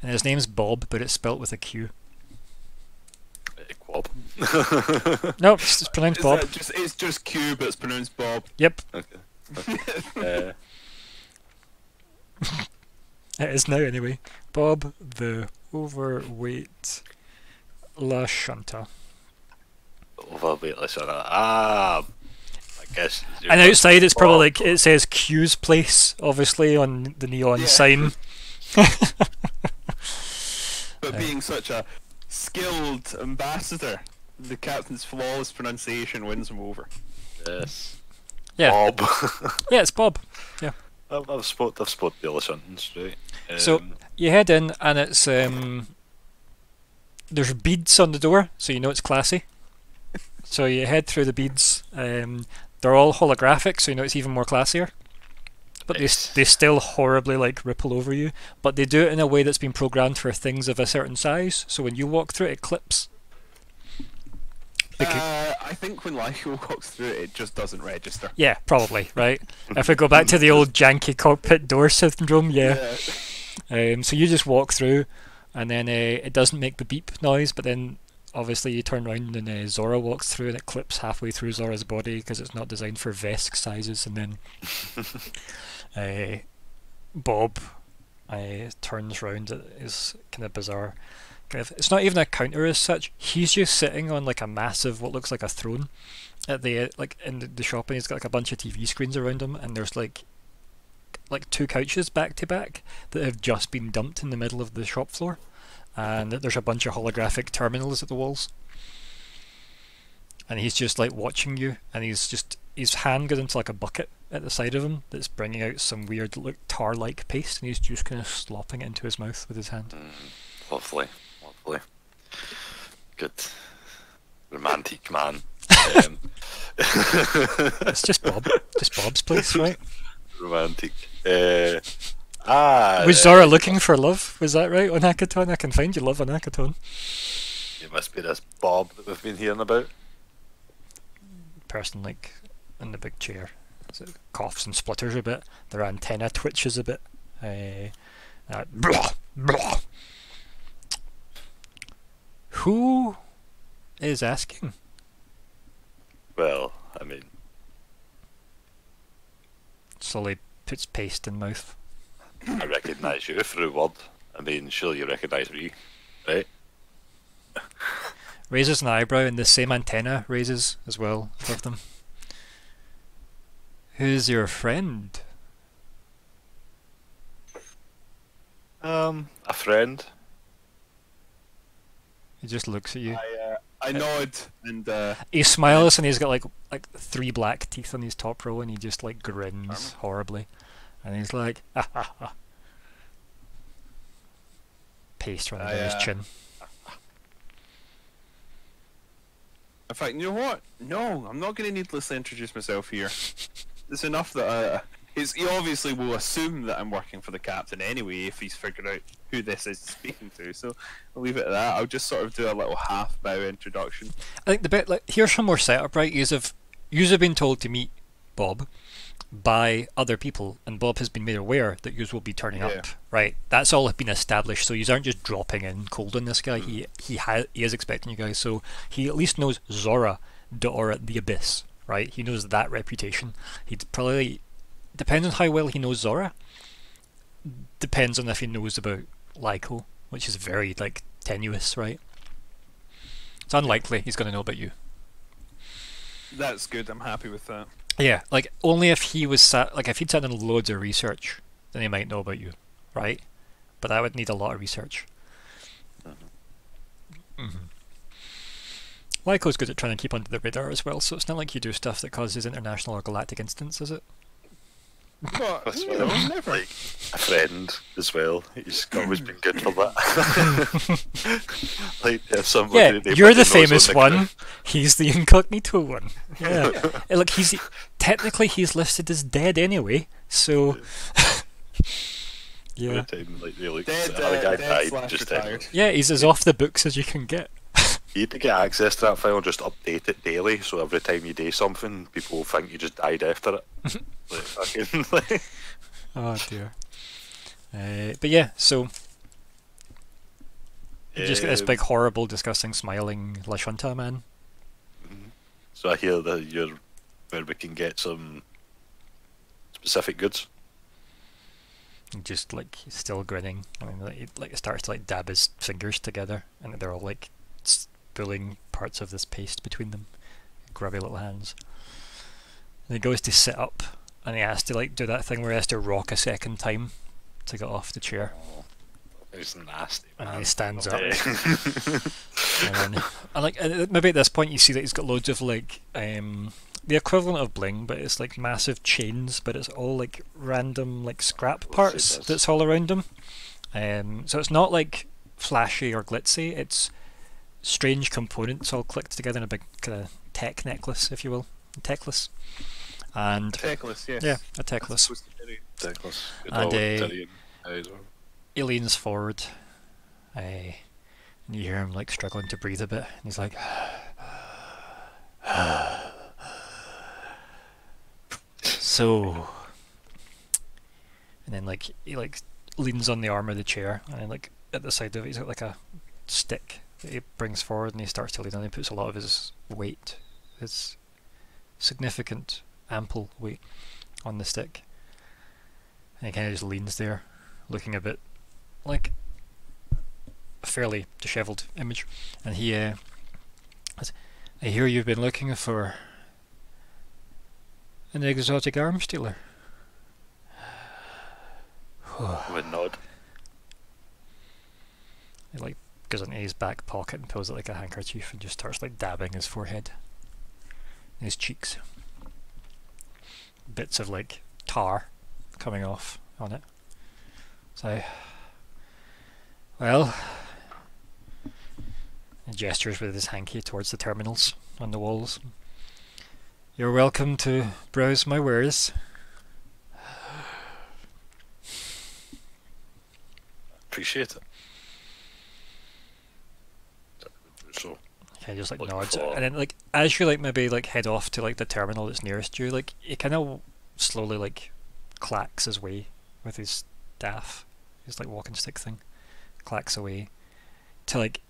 and his name's Bob, but it's spelt with a Q. Uh, Quab. No, it's, it's pronounced Is Bob. just, it's just Q, but it's pronounced Bob. Yep, okay. okay. Uh, it is now anyway. Bob the overweight Lashunta. overweight listener. Ah, I guess. And outside, it's probably like it says Q's place, obviously on the neon Yeah. sign. But being such a skilled ambassador, the captain's flawless pronunciation wins him over. Yes. Yeah. Bob. Yeah, it's Bob. I've, I've spot. I've spotted the other sentence, right? So- Um, You head in, and it's um, there's beads on the door, so you know it's classy. so you head through the beads. Um, they're all holographic, so you know it's even more classier. But they Nice. they still horribly like ripple over you. But they do it in a way that's been programmed for things of a certain size. So when you walk through it clips. Uh, I think when Lyko walks through it, it just doesn't register. Yeah, probably, right? if we go back to the old janky cockpit door syndrome, yeah. Um, so you just walk through, and then uh, it doesn't make the beep noise, but then obviously you turn around and uh, Zora walks through, and it clips halfway through Zora's body because it's not designed for Vesk sizes, and then uh, Bob uh, turns round. It is kind of bizarre. It's not even a counter as such. He's just sitting on like a massive, what looks like a throne, at the like in the, shop, and he's got like a bunch of TV screens around him, and there's like like two couches back to back that have just been dumped in the middle of the shop floor, and there's a bunch of holographic terminals at the walls. And he's just like watching you, and he's just his hand goes into like a bucket at the side of him that's bringing out some weird like tar-like paste, and he's just kind of slopping it into his mouth with his hand. Mm, lovely, lovely. Good. Romantic man. um, It's just Bob. Just Bob's place, right? romantic. Uh, ah, Was Zora looking for love? Was that right on Akiton? I can find you love on Akiton. It must be this Bob that we've been hearing about. Person like in the big chair. So coughs and splutters a bit. Their antenna twitches a bit. Uh, uh, blah, blah. Who is asking? Well, I mean, Slowly puts paste in mouth. I recognise you through word. I mean, surely you recognise me, right? Raises an eyebrow and the same antenna raises as well above them. Who's your friend? Um, a friend. He just looks at you. I, uh, I nod and uh, He smiles and he's got like like three black teeth on his top row and he just like grins horribly. And he's like ah, ha, ha. Paste running down his uh, chin. in fact, you know what? No, I'm not going to needlessly introduce myself here. It's enough that he's, he obviously will assume that I'm working for the captain anyway if he's figured out who this is speaking to. So I'll leave it at that. I'll just sort of do a little half bow introduction. I think the bit like here's some more setup, right? You've have you've been told to meet Bob by other people, and Bob has been made aware that you will be turning Yeah. up. Right, that's all been established. So you aren't just dropping in cold on this guy. He he ha- he is expecting you guys. So he at least knows Zora, Daora, the Abyss. Right, he knows that reputation. He'd probably depends on how well he knows Zora. Depends on if he knows about Lyko, which is very like tenuous, right? It's unlikely he's going to know about you. That's good. I'm happy with that. Yeah, like only if he was sat like if he'd sat in loads of research, then he might know about you, right? But that would need a lot of research. Mm-hmm. Lyko's good at trying to keep under the radar as well, so it's not like you do stuff that causes international or galactic incidents, is it? But, That's you what know, never. like a friend as well. He's always been good for that. like if somebody Yeah, you're the knows on famous the one. crew- He's the incognito one. Yeah. Look, he's technically he's listed as dead anyway, so yeah. Every time, like, they Dead, uh, guy dead died. Just retired. Yeah, he's as off the books as you can get. You need to get access to that file and just update it daily. So every time you do something, people will think you just died after it. like, fucking, like, Oh dear. Uh, but yeah, so you just get this um, big, horrible, disgusting, smiling La Lashunta man. So I hear that you're where we can get some specific goods. and Just like still grinning. I mean, like, like starts to like dab his fingers together, and they're all like spilling parts of this paste between them. Grubby little hands. And he goes to sit up, and he has to like do that thing where he has to rock a second time to get off the chair, It's nasty. and he stands up. And, then, and like uh, maybe at this point you see that he's got loads of like um the equivalent of bling, but it's like massive chains, but it's all like random like scrap parts that's all around him. Um, so it's not like flashy or glitzy. It's strange components all clicked together in a big kind of tech necklace, if you will, techless, and Techless, yes. yeah, a techless. Supposed to be- Ridiculous. Good And, old uh, Tyrion. He leans forward, uh, and you hear him like struggling to breathe a bit, and he's like. So, and then like he like leans on the arm of the chair, and then like at the side of it, he's got like a stick he brings forward, and he starts to lean and He puts a lot of his weight, his significant, ample weight, on the stick, and he kind of just leans there, looking a bit like a fairly dishevelled image, and he. Uh, says, I hear you've been looking for an exotic arm stealer. Would nod. He like goes into his back pocket and pulls out like a handkerchief and just starts like dabbing his forehead, and his cheeks. Bits of like tar coming off on it. So, well, gestures with his hanky towards the terminals on the walls. You're welcome to browse my wares. Appreciate it. So, Okay, just like nods, and then like as you like maybe like head off to like the terminal that's nearest you, like he kind of slowly like clacks his way with his staff, his like walking stick thing, clacks away to like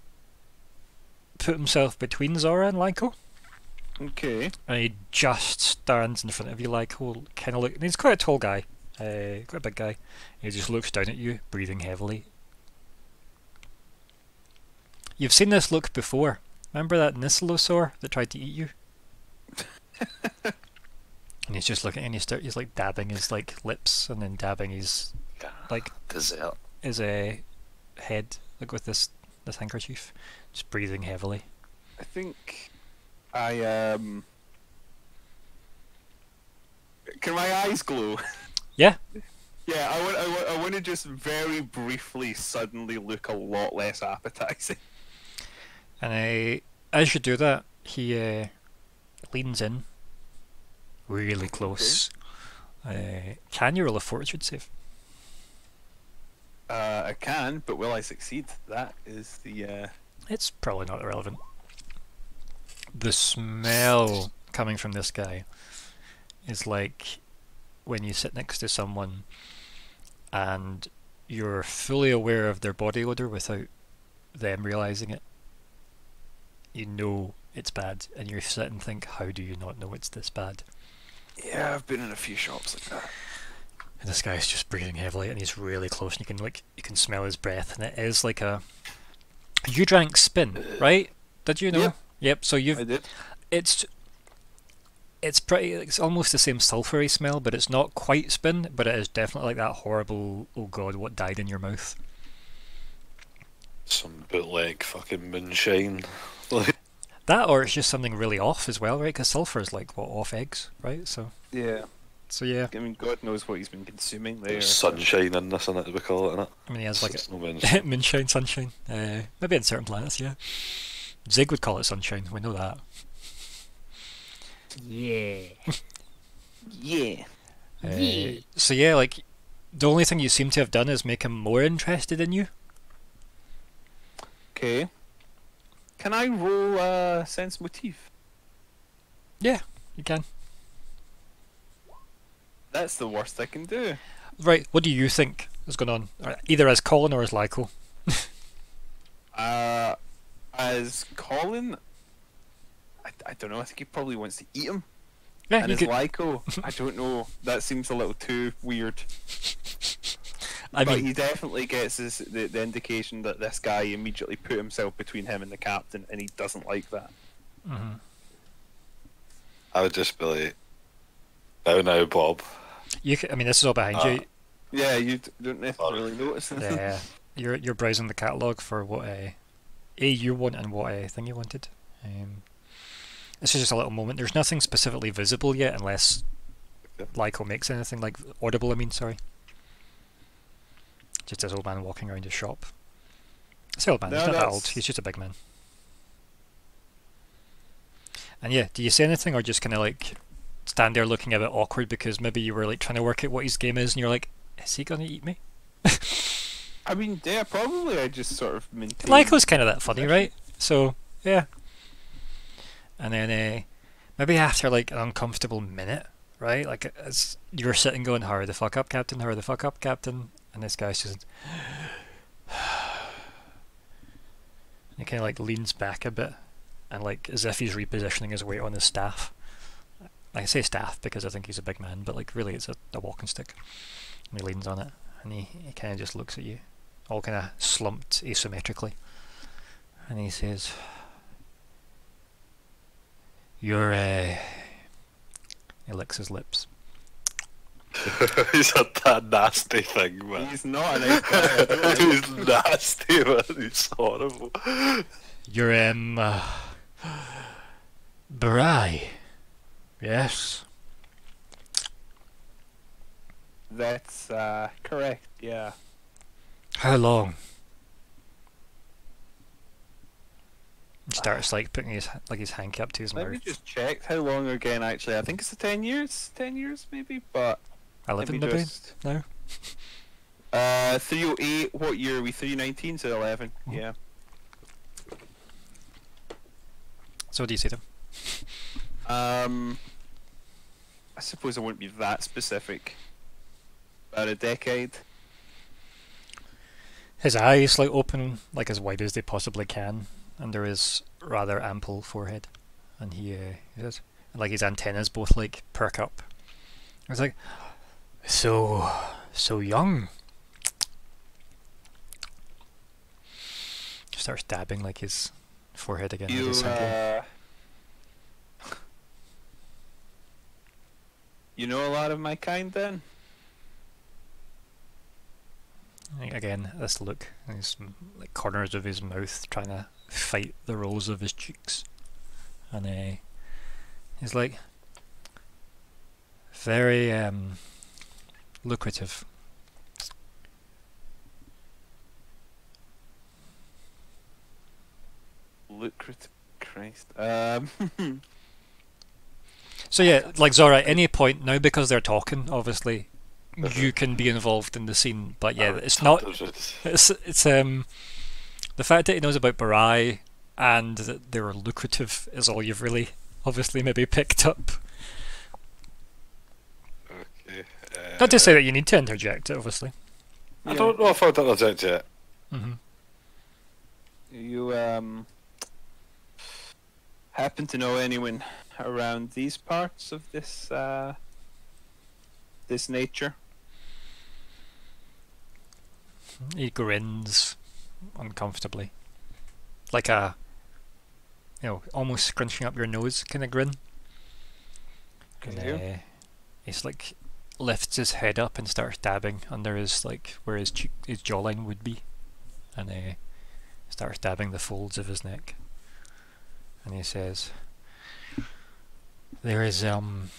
put himself between Zora and Lyko, Okay. and he just stands in front of you, Lyko, kind of look. And he's quite a tall guy, uh, quite a big guy. He just looks down at you, breathing heavily. You've seen this look before. Remember that Nisilosaur that tried to eat you? and he's just looking and he start he's like dabbing his like lips and then dabbing his like dessert. his uh, head like with this this handkerchief. Just breathing heavily. I think I um. Can my eyes glow? Yeah. Yeah, I want, I want, I want to just very briefly suddenly look a lot less appetizing. And uh, as you do that, he uh, leans in really close. Uh, can you roll a fortitude save? Uh, I can, but will I succeed? That is the. Uh... It's probably not irrelevant. The smell coming from this guy is like when you sit next to someone and you're fully aware of their body odor without them realizing it. You know it's bad, and you sit and think, how do you not know it's this bad? Yeah, I've been in a few shops like that. And this guy's just breathing heavily, and he's really close, and you can like you can smell his breath, and it is like a. You drank spin, right? Did you know? Yep. Yep. So you've I did. it's it's pretty it's almost the same sulphury smell but it's not quite spin but it is definitely like that horrible oh god what died in your mouth Some bootleg fucking moonshine. Like, that or it's just something really off as well right because sulfur is like what off eggs right so Yeah. so yeah I mean, God knows what he's been consuming there. there's sunshine in this, in it, we call it, innit? i mean he has like It's no a moonshine. moonshine sunshine uh, maybe in certain planets yeah Zigg would call it sunshine we know that Yeah. Yeah. uh, Yeah. so yeah like the only thing you seem to have done is make him more interested in you Okay. Can I roll uh, sense motive? Yeah, you can That's the worst I can do. right what do you think is going on either as colin or as lyko Uh, as Colin, I, I don't know. I think he probably wants to eat him. yeah and as could, Lyko, I don't know. That seems a little too weird. I but mean he definitely gets this, the, the indication that this guy immediately put himself between him and the captain, and he doesn't like that. mhm. I would just be like, now, now, Bob. You c I mean, this is all behind Ah. you. Yeah, you d- don't necessarily notice. Yeah, you're you're browsing the catalog for what uh, a you want and what a thing you wanted. Um, this is just a little moment. There's nothing specifically visible yet, unless Okay. Lyko makes anything like audible. I mean, sorry. Just this old man walking around his shop. It's old man. he's No, not that old. He's just a big man. And yeah, do you say anything or just kind of like stand there looking a bit awkward because maybe you were like trying to work out what his game is and you're like, is he gonna eat me? I mean, yeah, probably. I just sort of maintain. Lyko's kind of that funny, right? So yeah. And then uh, maybe after like an uncomfortable minute, right? Like as you're sitting going, "Hurry the fuck up, Captain! Hurry the fuck up, Captain!" And this guy's just, and he kind of like leans back a bit, and like as if he's repositioning his weight on his staff. I say staff because I think he's a big man, but like really it's a, a walking stick. And he leans on it, and he, he kind of just looks at you, all kind of slumped asymmetrically, and he says, "You're uh." He licks his lips. He's a that nasty thing, man. He's not a nice guy. He's nasty, man. He's horrible. You're um, uh, Barai. Yes. That's uh, correct. Yeah. How long? And starts like putting his like his hanky up to his Let me just check how long again. Actually, I think it's a ten years. Ten years maybe, but let Eleven me maybe. just. No. Uh, three oh eight. What year are we? Three nineteen to eleven. Mhm. Yeah. So what do you say to him? Um, I suppose I wouldn't be that specific. About a decade. His eyes like open like as wide as they possibly can, under his rather ample forehead, and he, uh, he says, like his antennas both like perk up. It's like, so, so young. Starts dabbing like his forehead again. You uh, you know a lot of my kind then. Again, this look, his like corners of his mouth trying to fight the rolls of his cheeks, and uh, he's like very um, lucrative. Lucrative. Christ. Um. So yeah, like Zora, at any point now because they're talking, obviously, you can be involved in the scene. But yeah, it's not. It's it's um the fact that he knows about Barai and that they were lucrative is all you've really obviously maybe picked up. Okay. Uh, Not to say that you need to interject, obviously. I don't know if I've done that yet. hmm You um happen to know anyone around these parts of this uh this nature? He grins uncomfortably, like a you know almost scrunching up your nose kind of grin. And, Okay. uh, he's like lifts his head up and starts dabbing under his like where his cheek his jawline would be, and uh, starts dabbing the folds of his neck. And he says, "There is um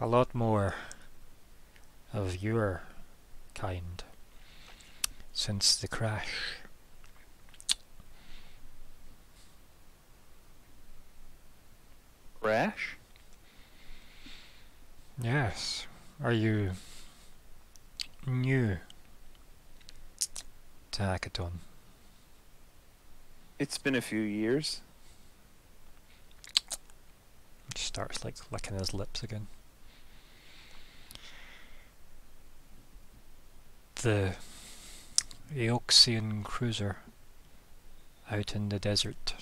a lot more of your kind since the crash." Rash? Yes. Are you new to Akiton? It's been a few years. He starts like licking his lips again. The Eoxian cruiser out in the desert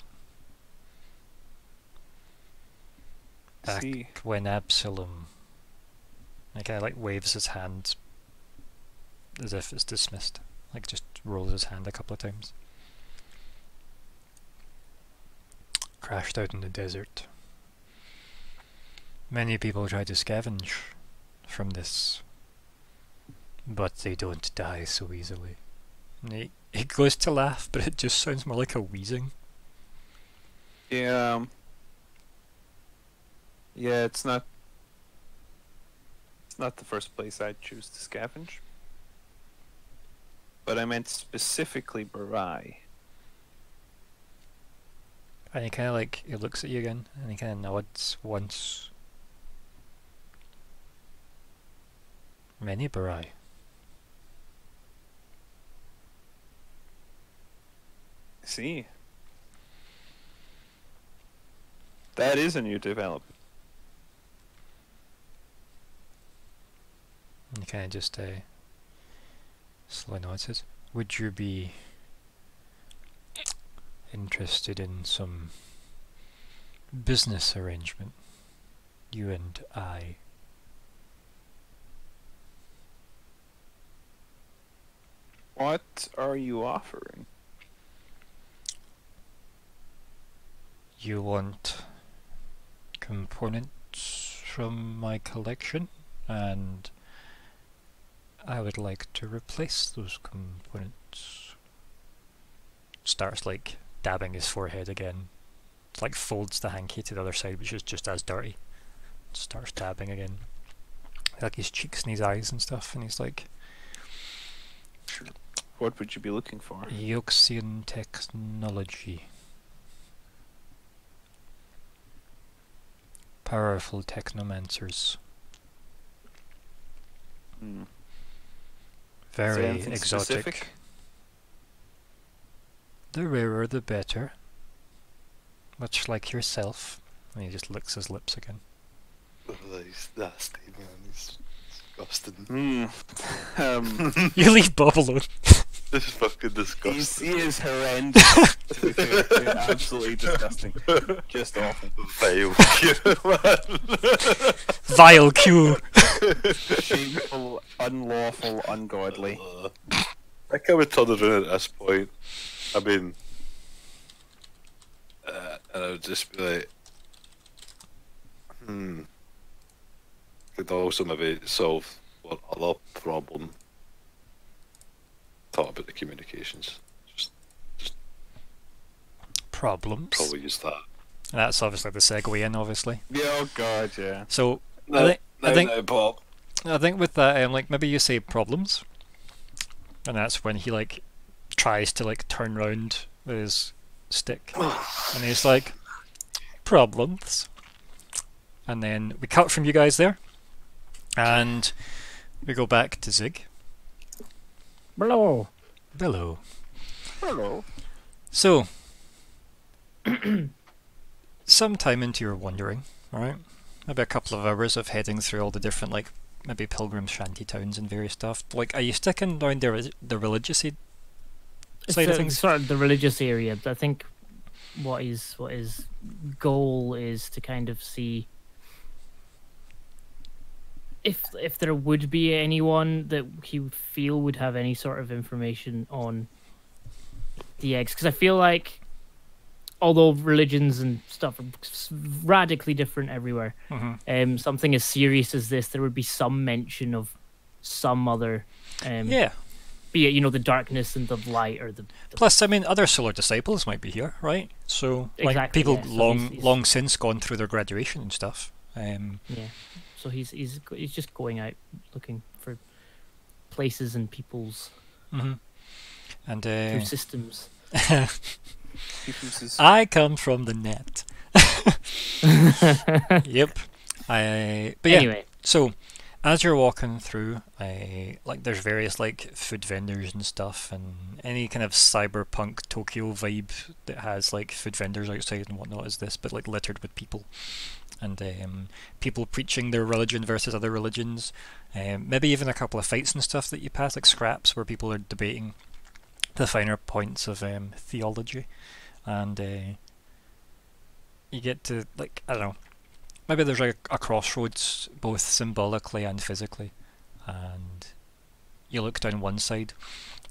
back See. when Absalom like kind of like waves his hand as if it's dismissed. Like just rolls his hand a couple of times. Crashed out in the desert. Many people try to scavenge from this, but they don't die so easily. He, he goes to laugh, but it just sounds more like a wheezing. Yeah. Um, yeah, it's not. Not the first place I'd choose to scavenge. But I meant specifically Barai. And he kind of like he looks at you again, and he kind of nods once. Many Barai. See. That is a new development. And kind of just uh, slowly nods. "Would you be interested in some business arrangement? You and I." What are you offering? You want components from my collection, and I would like to replace those components. Starts like dabbing his forehead again. It's like folds the hanky to the other side, which is just as dirty. Starts dabbing again. Like his cheeks and his eyes and stuff, and he's like. What would you be looking for? Eoxian technology. Powerful technomancers. Hmm. Is there Very exotic. specific? The rarer the better. Much like yourself. And he just licks his lips again. Oh, he's nasty, man. He's disgusting. Hmm. Um, You leave Bob alone. This is fucking disgusting. he is horrendous. to be fair. Yeah, absolutely disgusting. Just awful. Vile, man. Vile Q! Shameful, unlawful, ungodly. Uh, I can't would turn around at this point. I mean, uh, and I would just be like, hmm, could also maybe solve one other problem. Thought about the communications. Just just Problems. probably use that. That's obviously the segue in, obviously. Yeah, oh god, yeah. So, No, I, thi- I think no, Bob. I think with that, um, like maybe you say problems, and that's when he like tries to like turn round with his stick, and he's like, problems, and then we cut from you guys there, and we go back to Zigg. Hello. Hello. Hello. So, sometime into your wandering, alright? Maybe a couple of hours of heading through all the different, like, maybe pilgrim shanty towns and various stuff. Like, are you sticking down the, re- the religious side It's of things? sort of the religious area. I think what his what his goal is to kind of see if if there would be anyone that he would feel would have any sort of information on the eggs, because I feel like although religions and stuff are radically different everywhere, Mhm. um, something as serious as this, there would be some mention of some other, um, Yeah. be it you know the darkness and the light or the, the Plus, I mean, other solar disciples might be here, right? So, like, Exactly, people yeah, long, long since gone through their graduation and stuff. Um, Yeah. So he's he's he's just going out looking for places and peoples mhm. And through uh, systems. I come from the net. yep. I. But yeah. Anyway, So, as you're walking through, uh, like there's various like food vendors and stuff, and any kind of cyberpunk Tokyo vibe that has like food vendors outside and whatnot is this, but like littered with people, and um, people preaching their religion versus other religions. Um, maybe even a couple of fights and stuff that you pass, like scraps where people are debating the finer points of um, theology, and uh, you get to like I don't know maybe there's a, a crossroads both symbolically and physically and you look down one side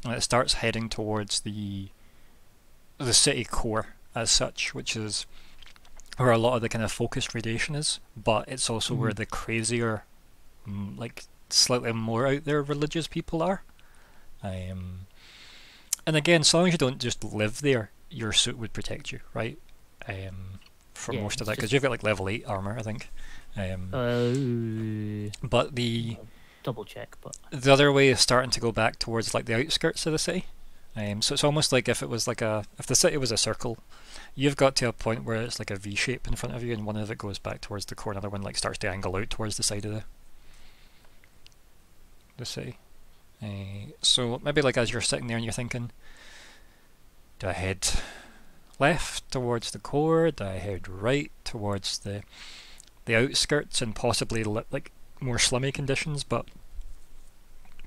and it starts heading towards the the city core as such which is where a lot of the kind of focused radiation is but it's also where Mhm. the crazier mm, like slightly more out there religious people are. Um, and again so long as you don't just live there your suit would protect you right? Um, for Yeah, most of that because you've got like level 8 armor i think. Um, uh, but the double check, but the other way is starting to go back towards like the outskirts of the city um, so it's almost like if it was like a if the city was a circle you've got to a point where it's like a v shape in front of you and one of it goes back towards the core another one like starts to angle out towards the side of the the city. Uh, so maybe like as you're sitting there and you're thinking do i head left towards the core? Do i head right towards the the outskirts and possibly li- like more slummy conditions? But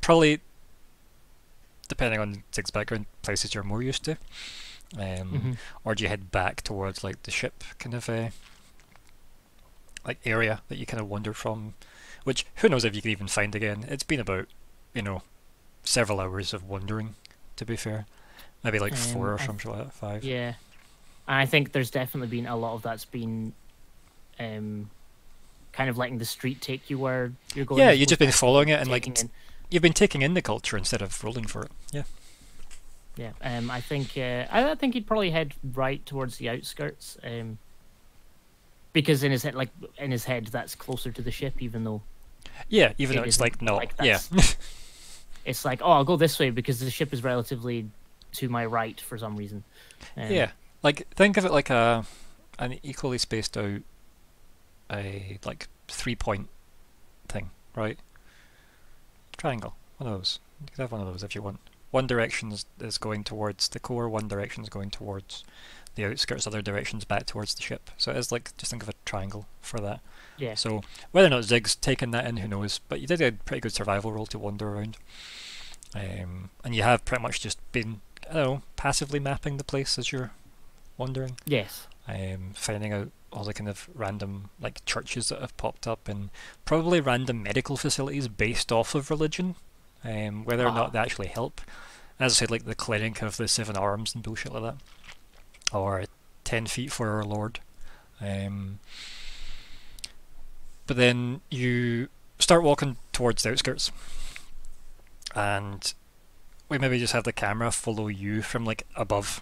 probably depending on Zigg's background places you're more used to. Um, Mhm. or do you head back towards like the ship kind of uh, like area that you kind of wandered from? Which who knows if you can even find again? It's been about you know several hours of wandering to be fair. Maybe like four Um, or I something like that five. Yeah, and I think there's definitely been a lot of that's been, um, kind of letting the street take you where you're going. yeah you've just been following it and like taking t- in- you've been taking in the culture instead of rolling for it yeah Yeah, um, I think uh, I I think he'd probably head right towards the outskirts, um, because in his head, like in his head, that's closer to the ship, even though yeah even It though it's like not like yeah it's like, oh, I'll go this way because the ship is relatively to my right for some reason. Um, Yeah, like think of it like a an equally spaced out a like three point thing, right? Triangle, one of those. You could have one of those if you want. One direction is, is going towards the core, one direction is going towards the outskirts, other directions back towards the ship. So it is like just think of a triangle for that. Yeah. So whether or not Zigg's taken that in, who knows? But you did a pretty good survival roll to wander around, um, and you have pretty much just been, I don't know, passively mapping the place as you're wandering, Yes. Um, finding out all the kind of random like churches that have popped up and probably random medical facilities based off of religion, um, whether or Ah. not they actually help. As I said, like the clinic of the Seven Arms and bullshit like that, or Ten Feet for Our Lord. Um, but then you start walking towards the outskirts, and we maybe just have the camera follow you from like above,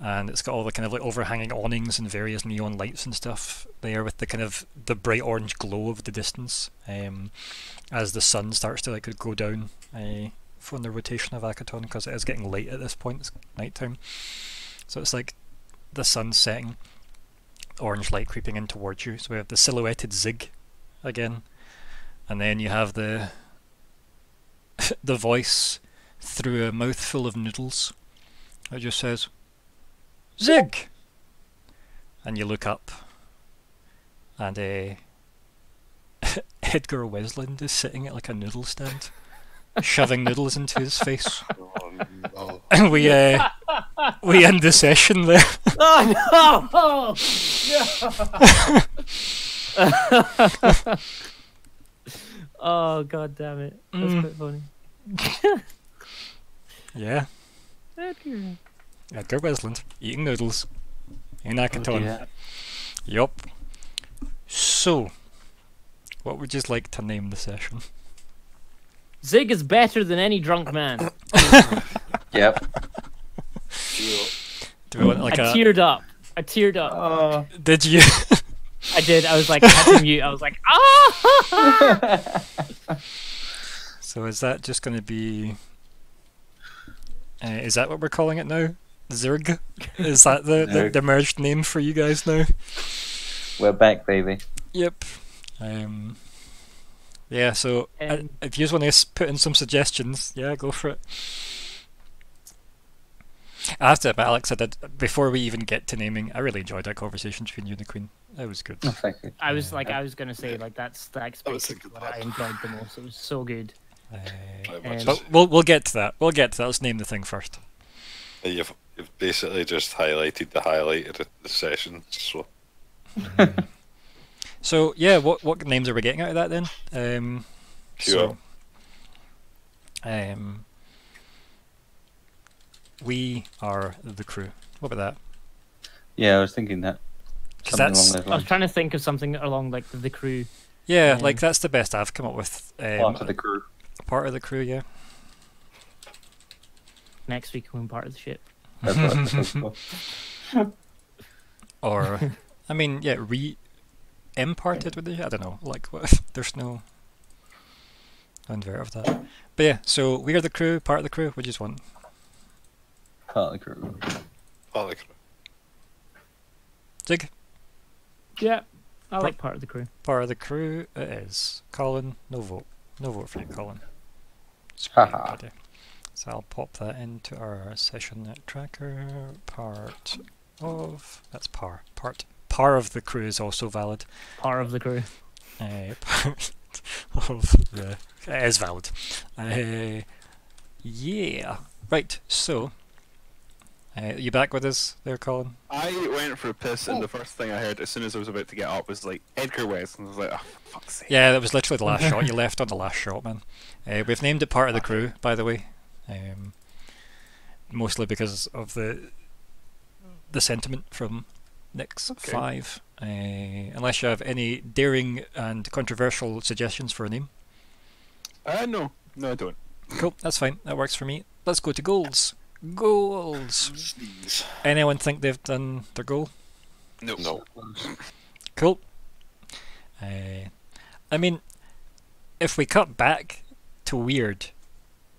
and it's got all the kind of like overhanging awnings and various neon lights and stuff there with the kind of the bright orange glow of the distance, um, as the sun starts to like go down uh, from the rotation of Akiton because it is getting late at this point. It's nighttime, so it's like the sun setting orange light creeping in towards you. So we have the silhouetted Zigg again, and then you have the the voice through a mouthful of noodles. It just says, "Zigg," and you look up, and uh, Edgar Wesland is sitting at like a noodle stand, shoving noodles into his face. Oh, no. And we uh, we end the session there. Oh no! oh god damn it! That's Mm. quite funny. Yeah. Edgar. Edgar Wesland eating noodles in Akiton. Yeah. Yup. So, what would you like to name the session? Zigg is better than any drunk man. Yep. Do we want like I a? teared up. I teared up. Oh. Did you? I did. I was like, I had mute. I was like, ah! so is that just going to be? Uh, is that what we're calling it now? Zerg? Is that the, the, the merged name for you guys now? We're back, baby. Yep. Um. Yeah. So uh, Um, if you just want to put in some suggestions, yeah, go for it. I have to admit, Alex, I did before we even get to naming. I really enjoyed that conversation between you and the Queen. That was good. Oh, thank you. I was like, I was gonna say, like that's that's That was basically a good what I enjoyed the most. It was so good. Uh, Um, but we'll we'll get to that. We'll get to that. Let's name the thing first. You've, you've basically just highlighted the highlight of the, the session. So So yeah, what what names are we getting out of that then? Um, Sure. So, um, we are the crew. What about that? Yeah, I was thinking that. 'Cause Something that's- along those I was trying to think of something along like the crew. Yeah, Um, like that's the best I've come up with. Um, Part of the crew. part of the crew, yeah. Next week when part of the ship. That's what I was looking for. Or, I mean, yeah, re imparted with the I don't know. Like, what? There's no unver of that. But yeah, so we are the crew, part of the crew. What do you want? Part of the crew. part of the crew. Zigg, Yeah, I like part of the crew. part of the crew. It is. Colin, no vote. No vote for you, Colin. Haha. Screenplay. So I'll pop that into our session tracker. Part of that's par. Part par of the crew is also valid. Part of the crew. Uh, part of the it is valid. Uh, yeah. Right. So, uh, you back with us there, Colin? I went for a piss, and the first thing I heard as soon as I was about to get up was like Edgar West, and I was like, oh, fuck's sake. Yeah, that was literally the last shot. You left on the last shot, man. Uh, we've named it part of the crew, by the way. Um, mostly because of the the sentiment from Nick's Okay. five. Uh, unless you have any daring and controversial suggestions for a name. Uh, no, no, I don't. Cool, that's fine. That works for me. Let's go to goals. Goals. Sneeze. Anyone think they've done their goal? No. No. Cool. Uh, I mean, if we cut back to Wyrd,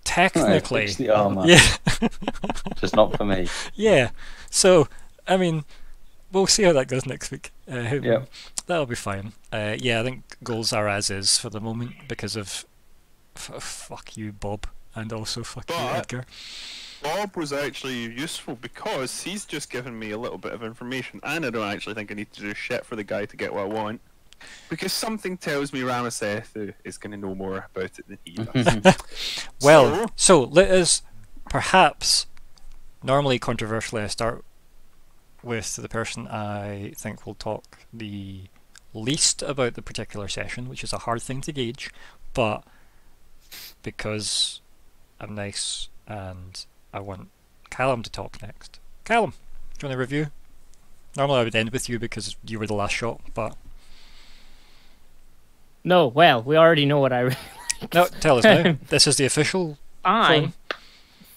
technically, Fix the armor. yeah, Just not for me. yeah. So, I mean, we'll see how that goes next week. Um, Yep. That'll be fine. Uh, yeah, I think goals are as is for the moment because of f- fuck you, Bob, and also fuck you, Edgar. Bob was actually useful because he's just given me a little bit of information, and I don't actually think I need to do shit for the guy to get what I want. Because something tells me Ramasethu is going to know more about it than he does. Well, So- so let us perhaps, normally controversially, I start with the person I think will talk the least about the particular session, which is a hard thing to gauge, but because I'm nice and I want Calum to talk next. Calum, do you want to review? Normally I would end with you because you were the last shot, but No, well, we already know what I. re- no, tell us now. this is the official. I Fun.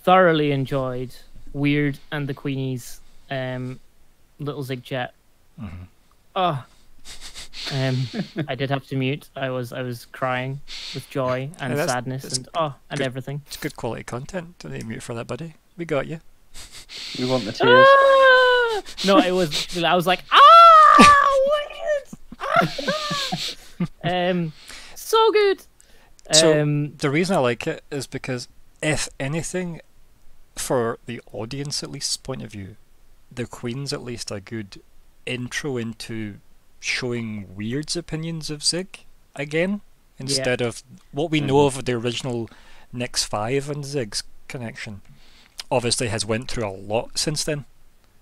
thoroughly enjoyed Wyrd and the Queenies um, little Zigg chat. Mhm. Oh, um, I did have to mute. I was I was crying with joy and Yeah, sadness and oh and good. everything. It's good quality content. Don't need mute for that, buddy. We got you. We want the tears. Ah! No, it was. I was like, ah, Wyrd. Ah! Um, so good. So- Um, The reason I like it is because, if anything, for the audience at least point of view, the Queen's at least a good intro into showing Wyrd's opinions of Zigg again, instead of what we know of the original Nix 5 and Zigg's connection. Obviously, has went through a lot since then,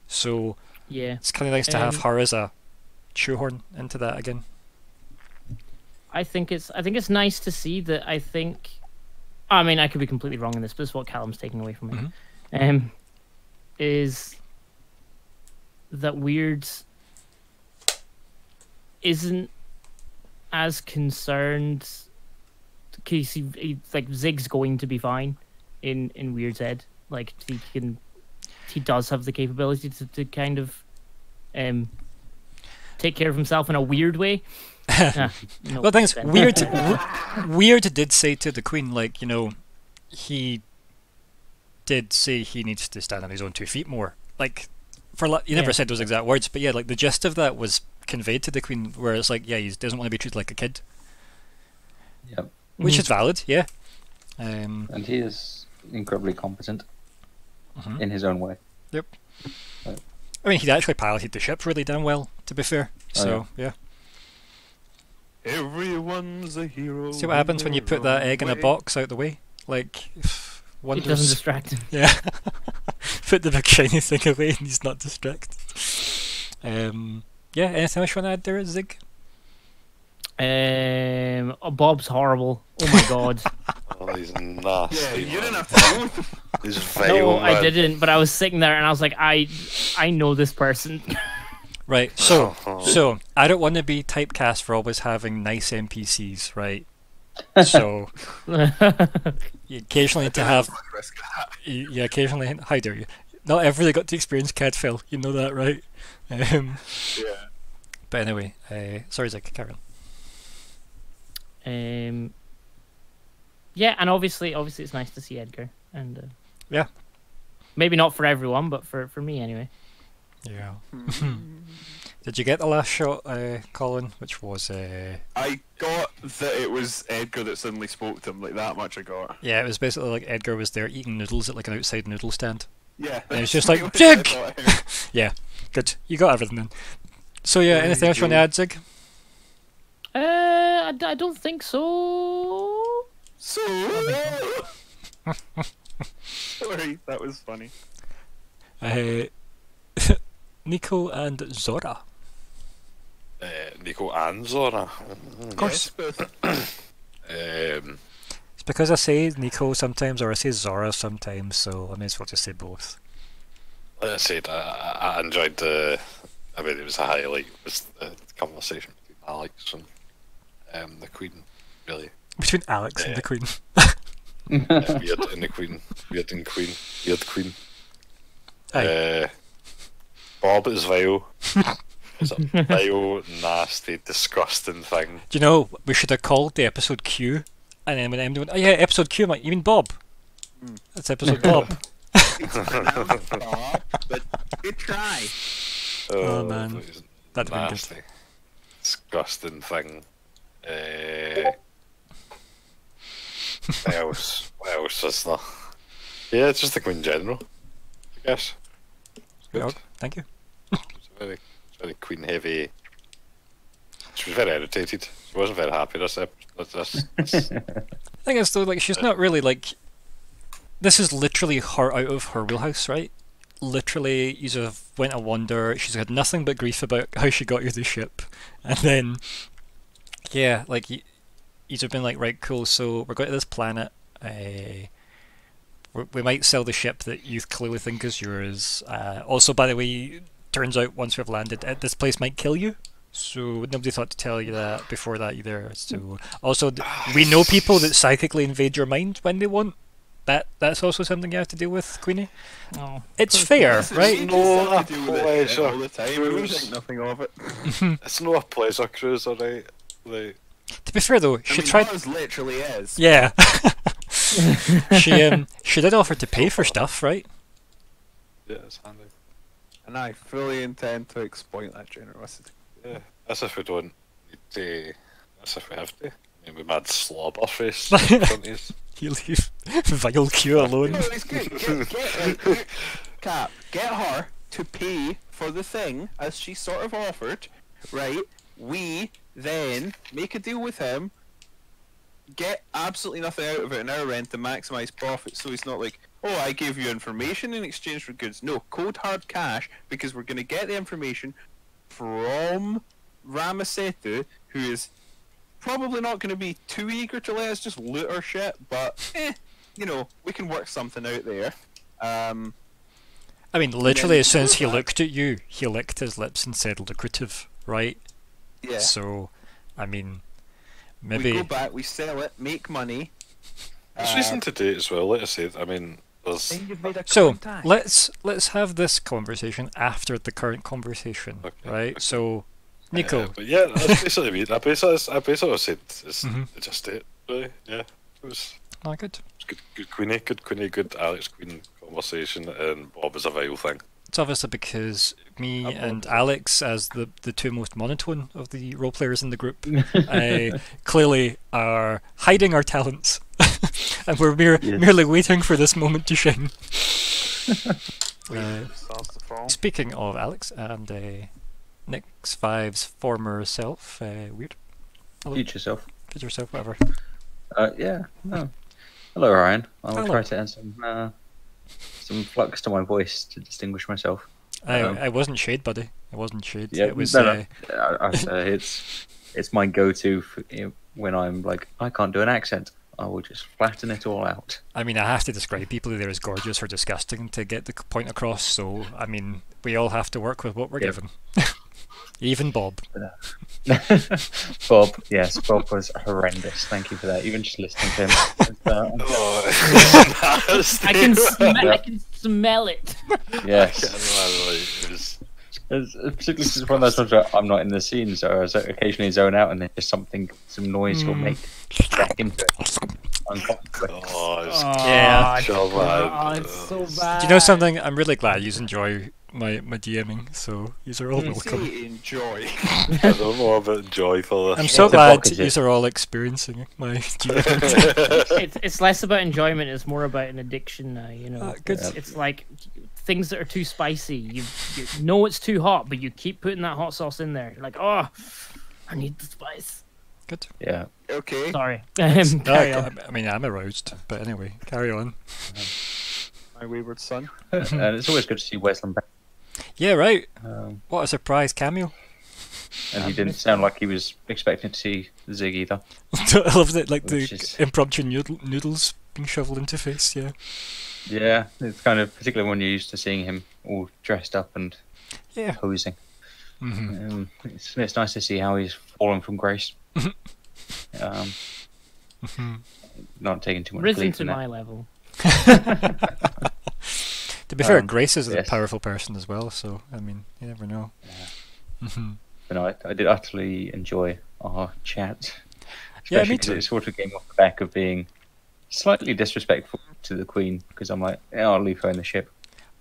so yeah. it's kind of nice to have Um, her as a shoehorn into that again. I think it's I think it's nice to see that I think I mean I could be completely wrong in this, but this is what Calum's taking away from me. Mhm. Um is that Wyrd isn't as concerned case he, he like Zigg's going to be fine in in Wyrd's head. Like he can he does have the capability to, to kind of um take care of himself in a weird way. No, Well, the thing is, Ben. Wyrd, Wyrd did say to the Queen, like, you know, he did say he needs to stand on his own two feet more. Like, for li- he never Yeah. said those exact words, but yeah, like the gist of that was conveyed to the Queen, where it's like, yeah, he doesn't want to be treated like a kid, Yep. which Mhm. is valid, yeah. Um, And he is incredibly competent mhm. in his own way. Yep. I mean, he actually piloted the ship really damn well, to be fair. Oh, So yeah. Everyone's a hero. See what happens when you put that egg in a box out the way? Like, It doesn't distract him. Yeah. Put the big shiny thing away and he's not distracted. Um, yeah, anything else you want to add there, Zigg? Um, oh, Bob's horrible. Oh my god. Oh, he's nasty. Yeah, you didn't have to go with the He's vile, no, I didn't. But I was sitting there and I was like, I, I know this person. Right, so so I don't want to be typecast for always having nice NPCs, right? So you occasionally to have risk of that. you, you occasionally how dare you? Not everybody got to experience Cadfill, you know that, right? Um, Yeah. but anyway, uh, sorry, Zigg, carry on. um, yeah, and obviously, obviously, it's nice to see Edgar. And uh, Yeah. maybe not for everyone, but for for me anyway. Yeah. Did you get the last shot, uh, Colin? Which was uh, I got that it was Edgar that suddenly spoke to him, like that much I got. yeah, it was basically like Edgar was there eating noodles at like an outside noodle stand. Yeah. And it's that's just like, pretty much what I "Jig!" thought I heard. Good, you got everything then. So yeah, There anything else you want to add, Zigg? Uh, I, d- I don't think so. So. Sorry, that was funny. Uh, Nico and Zora. Uh, Nico and Zora. Of course. Yes. Um, It's because I say Nico sometimes or I say Zora sometimes, so I may as well just say both. like I said, I, I enjoyed the. I mean, it was a highlight. Was the conversation between Alex and um, the Queen. Really, Between Alex and the Queen. uh, Wyrd and the Queen, Wyrd and Queen, Wyrd Queen. Aye. Uh, Bob is vile. It's a vile, nasty, disgusting thing. Do you know, we should have called the episode Q, and then when Emily went, oh yeah, episode Q, I'm like, you mean Bob? That's episode Bob. Aw, but good try. Oh, man. he's That'd have been good. nasty, disgusting thing. Uh, what else? What else is there? Yeah, it's just the Queen in general. I guess. It's good. Oh, thank you. It's very, very Queen heavy. She was very irritated. She wasn't very happy. This, ep- this, this, this thing is though, like she's not really like. This is literally her out of her wheelhouse, right? Literally, you sort of went a wander. She's had nothing but grief about how she got you the ship, and then, yeah, like you, you've been like, right, cool. So we're going to this planet. Uh, we we might sell the ship that you clearly think is yours. Uh, also, by the way, turns out once we've landed, uh, this place might kill you. So nobody thought to tell you that before that either. So also, we know people that psychically invade your mind when they want. That that's also something you have to deal with, Queenie. Oh, It's fair, right? she No, just had to deal with it pleasure. all the time. and think nothing of it. it's not a pleasure cruise, alright? Like, To be fair though, I she mean, tried. ours literally is. Yeah. she um she did offer to pay for stuff, right? yeah, it's handy. And I fully intend to exploit that generosity. Yeah, that's if we don't need to. That's if we have to. I mean, we mad slobber face in front of us. You leave Vile Q alone. No, it's good. Get, get, like, get- Cap, get her to pay for the thing as she sort of offered, right? We then make a deal with him, get absolutely nothing out of it in our end to maximise profit. So it's not like, oh, I gave you information in exchange for goods. No, cold hard cash because we're going to get the information from Ramasetu, who is probably not going to be too eager to let us just loot our shit, but eh, you know, we can work something out there. Um, I mean, literally, as soon as he looked at you, he licked his lips and said lucrative, right? Yeah, So, I mean, maybe we maybe. go back, we sell it, make money. There's uh, reason to do it as well. Like I said, I mean, there's. then you've made a So contact. let's let's have this conversation after the current conversation, Okay, right? okay. So, Nico, Uh, but yeah, that's basically me. I basically, I basically said it's Mhm. just it. Really, yeah. It was, oh, good. it was good, good Queenie, good Queenie, good Alex Queen conversation, and Bob is a vile thing. It's obviously because me and. Alex, as the the two most monotone of the role players in the group, uh, clearly are hiding our talents, and we're mere, Yes. merely waiting for this moment to shine. Uh, Stars to fall. speaking of Alex and uh, Nick's Five's former self, uh, Wyrd. Future self. Future self, whatever. Uh, yeah. No. Hello, Ryan. I'll Hello. try to add some uh, flux to my voice to distinguish myself. I, Um, I wasn't shade, buddy. It wasn't shade. Yeah, it was. no, no. Uh, I, I say it's it's my go-to for, you know, when I'm like I can't do an accent. I will just flatten it all out. I mean, I have to describe people either as gorgeous or disgusting to get the point across. So, I mean, we all have to work with what we're Yeah. given. Even Bob. Bob, yes, Bob was horrendous. Thank you for that. Even just listening to him. uh, I can sm- I can smell it. yes, It's, it's particularly since one of those times where I'm not in the scene, so I zo- occasionally zone out, and then just something, some noise will Mm. make back into it. Oh, it's Yeah. so bad. Oh, it's so bad. Do you know something? I'm really glad you enjoy my, my DMing, so you are all You welcome. enjoy. I don't know about joy for I'm so It's glad evocative. you are all experiencing my DMing. It's, it's less about enjoyment. It's more about an addiction now. You know, good. It's, it's like things that are too spicy. You, you know it's too hot, but you keep putting that hot sauce in there. You're like, oh, I need the spice. Good. Yeah. Okay. Sorry. Um, No, carry I, on. I mean, I'm aroused, but anyway, carry on. My wayward son. and it's always good to see Wesland back. Yeah, right. Um, What a surprise cameo. and he didn't sound like he was expecting to see Zigg either. I love that, like the is- impromptu noodle, noodles being shoveled into face. Yeah. Yeah, it's kind of particularly when you're used to seeing him all dressed up and Yeah. posing. hmm Um, it's, it's nice to see how he's fallen from grace. um, hmm not taking too much Risen glee to from that. my level. To be fair, Um, Grace is a powerful person as well, so I mean, you never know. hmm But no, I, I did utterly enjoy our chat. Yeah, Especially me too. It sort of came off the back of being slightly disrespectful to the Queen because I'm like, yeah, I'll leave her in the ship.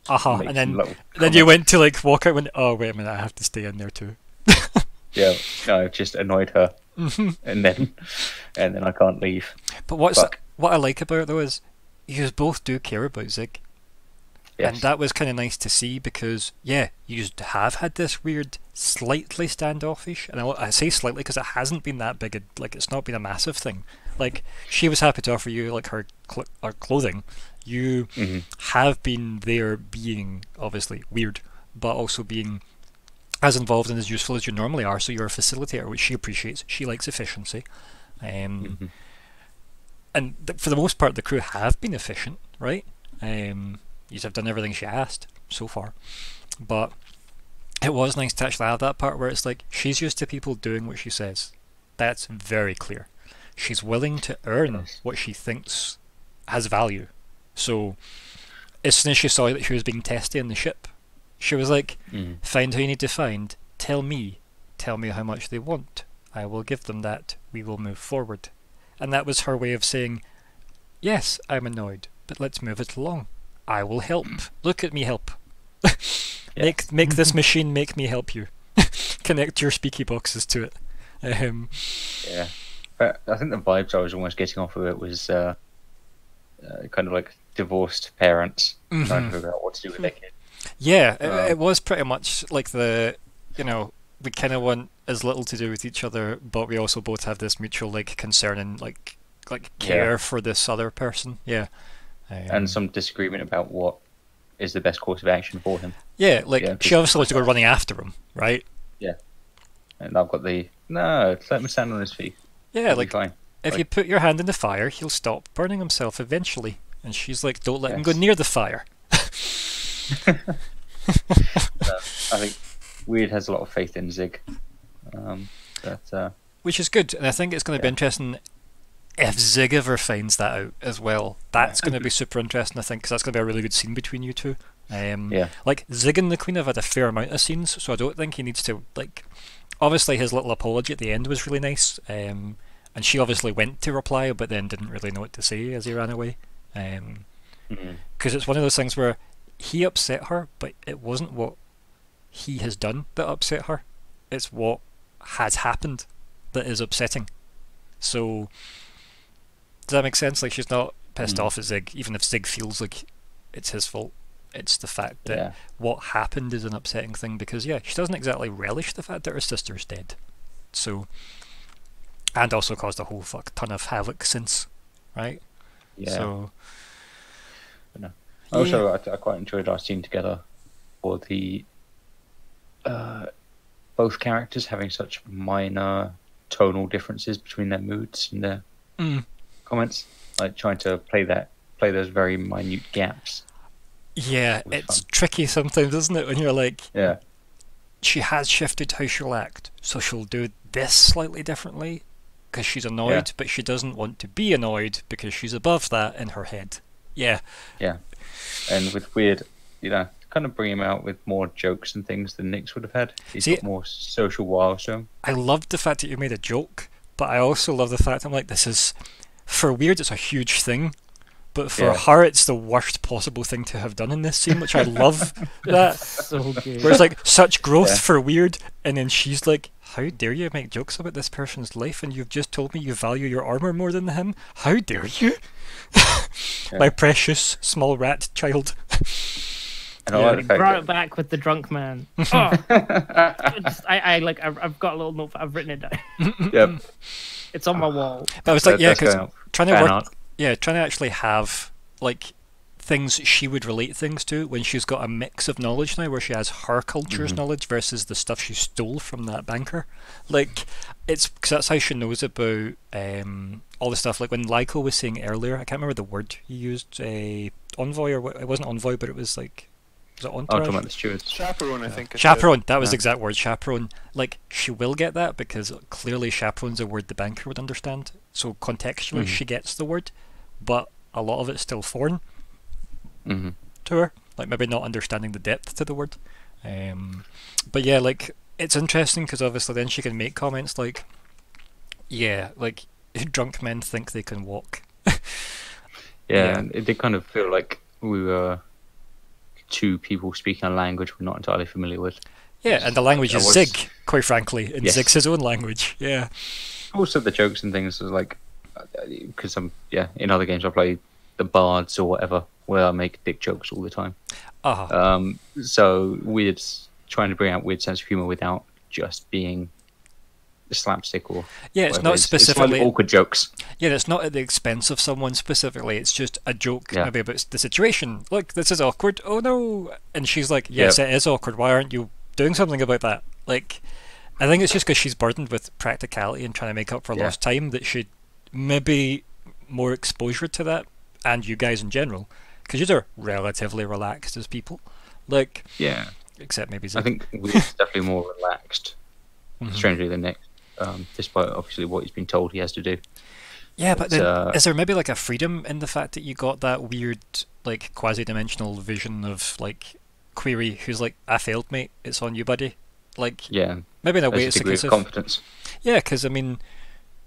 Aha, Make and then then you went to like walk out when oh wait a minute, I have to stay in there too. yeah, no, I've just annoyed her, Mm-hmm. and then and then I can't leave. But what's Fuck. what I like about it though is you both do care about Zigg. Yes. And that was kind of nice to see because, yeah, you just have had this weird, slightly standoffish, and I, I say slightly because it hasn't been that big, a, like it's not been a massive thing. Like she was happy to offer you like her cl- her clothing. You Mhm. have been there, being obviously weird, but also being as involved and as useful as you normally are. So you're a facilitator, which she appreciates. She likes efficiency. Um, Mhm. and th- for the most part, the crew have been efficient, right? Um, you have done everything she asked so far, but it was nice to actually have that part where it's like she's used to people doing what she says. That's very clear. She's willing to earn what she thinks has value. So, as soon as she saw that she was being tested in the ship, she was like, Mm. Find who you need to find. Tell me. Tell me how much they want. I will give them that. We will move forward. And that was her way of saying, Yes, I'm annoyed, but let's move it along. I will help. Look at me help. Make make this machine make me help you. Connect your speaky boxes to it. Um, Yeah, but I think the vibes I was almost getting off of it was uh, uh, kind of like divorced parents trying Mhm. to figure out what to do with their kid. Yeah, it, Uh, it was pretty much like the, you know, we kind of want as little to do with each other, but we also both have this mutual like concern and like like Yeah. care for this other person. Yeah, um, and some disagreement about what is the best course of action for him. yeah, like yeah, she obviously wants to go running after him, right? Yeah, and I've got the no, let him stand on his feet. Yeah, He'll like fine. if like- you put your hand in the fire, he'll stop burning himself eventually. And she's like, "Don't let him go near the fire." I think Wyrd has a lot of faith in Zigg. Um, but uh, which is good. And I think it's going to be interesting if Zigg ever finds that out as well. That's going to be super interesting, I think, because that's going to be a really good scene between you two. Um, yeah, Like Zigg and the Queen have had a fair amount of scenes, so I don't think he needs to like. Obviously, his little apology at the end was really nice, um, and she obviously went to reply, but then didn't really know what to say as he ran away. Because Mhm. it's one of those things where he upset her, but it wasn't what he has done that upset her. It's what has happened that is upsetting. So, does that make sense? Like she's not pissed Mm. off at Zigg, even if Zigg feels like it's his fault. It's the fact that yeah, what happened is an upsetting thing because yeah, she doesn't exactly relish the fact that her sister's dead. So, and also caused a whole fuck ton of havoc since, right? yeah. So, Also, I, I quite enjoyed our scene together for the uh, both characters having such minor tonal differences between their moods and their Mm. Comments, like trying to play that play those very minute gaps. yeah, it's fun. tricky sometimes, isn't it? When you're like, Yeah, she has shifted how she'll act, so she'll do this slightly differently because she's annoyed, but she doesn't want to be annoyed because she's above that in her head. Yeah, yeah, and with Wyrd, you know, kind of bring him out with more jokes and things than Nick's would have had. He's See- got more social wiles to him. I loved the fact that you made a joke, but I also love the fact I'm like, this is for Wyrd, it's a huge thing, but for Yeah. her, it's the worst possible thing to have done in this scene, which I love. that so good. where it's like such growth Yeah. for Wyrd, and then she's like, "How dare you make jokes about this person's life, and you've just told me you value your armor more than him? How dare you, my precious small rat child?" And I Yeah. like the Brought that- it back with the drunk man. Oh, just- I, I like. I've, I've got a little note. I've written it down. Yep. It's on my wall. But I was like, that- yeah, because trying to work, art. yeah, trying to actually have like things she would relate things to when she's got a mix of knowledge now, where she has her culture's Mhm. knowledge versus the stuff she stole from that banker. Like, it's because that's how she knows about um, all the stuff. Like when Lyko was saying earlier, I can't remember the word he used, a envoy or what? It wasn't envoy, but it was like. Was it Oh, entourage? talking about the stewards. Chaperone, I think. is Chaperone, that was Yeah. the exact word, chaperone. Like, she will get that because clearly chaperone's a word the banker would understand. So contextually, Mhm. she gets the word, but a lot of it's still foreign hmm to her. Like, maybe not understanding the depth to the word. Um, but yeah, like, it's interesting because obviously then she can make comments like, yeah, like, drunk men think they can walk. Yeah, Yeah. and it did kind of feel like we were two people speaking a language we're not entirely familiar with. Yeah, and the language is was- Zigg, quite frankly, and Yes. Zigg's his own language. Yeah. Also, the jokes and things was like, because I'm yeah in other games I play the bards or whatever where I make dick jokes all the time. Uh-huh. Um, so Wyrd, trying to bring out Wyrd sense of humor without just being slapstick or yeah, it's not It's specifically. like awkward jokes. Yeah, it's not at the expense of someone specifically. It's just a joke Yeah. maybe about the situation. Look, this is awkward. Oh no! And she's like, "Yes, it is awkward. Why aren't you doing something about that?" Like, I think it's just because she's burdened with practicality and trying to make up for Yeah. lost time that she maybe more exposure to that, and you guys in general, because you're relatively relaxed as people. Like, Yeah, except maybe I think we're definitely more relaxed, Mhm. strangely than Nick, um, despite obviously what he's been told he has to do. Yeah, but It's, then uh, is there maybe like a freedom in the fact that you got that weird, like quasi-dimensional vision of like Query, who's like, "I failed, mate. It's on you, buddy." Like Yeah, maybe in a way there's it's a because of confidence. yeah, because I mean,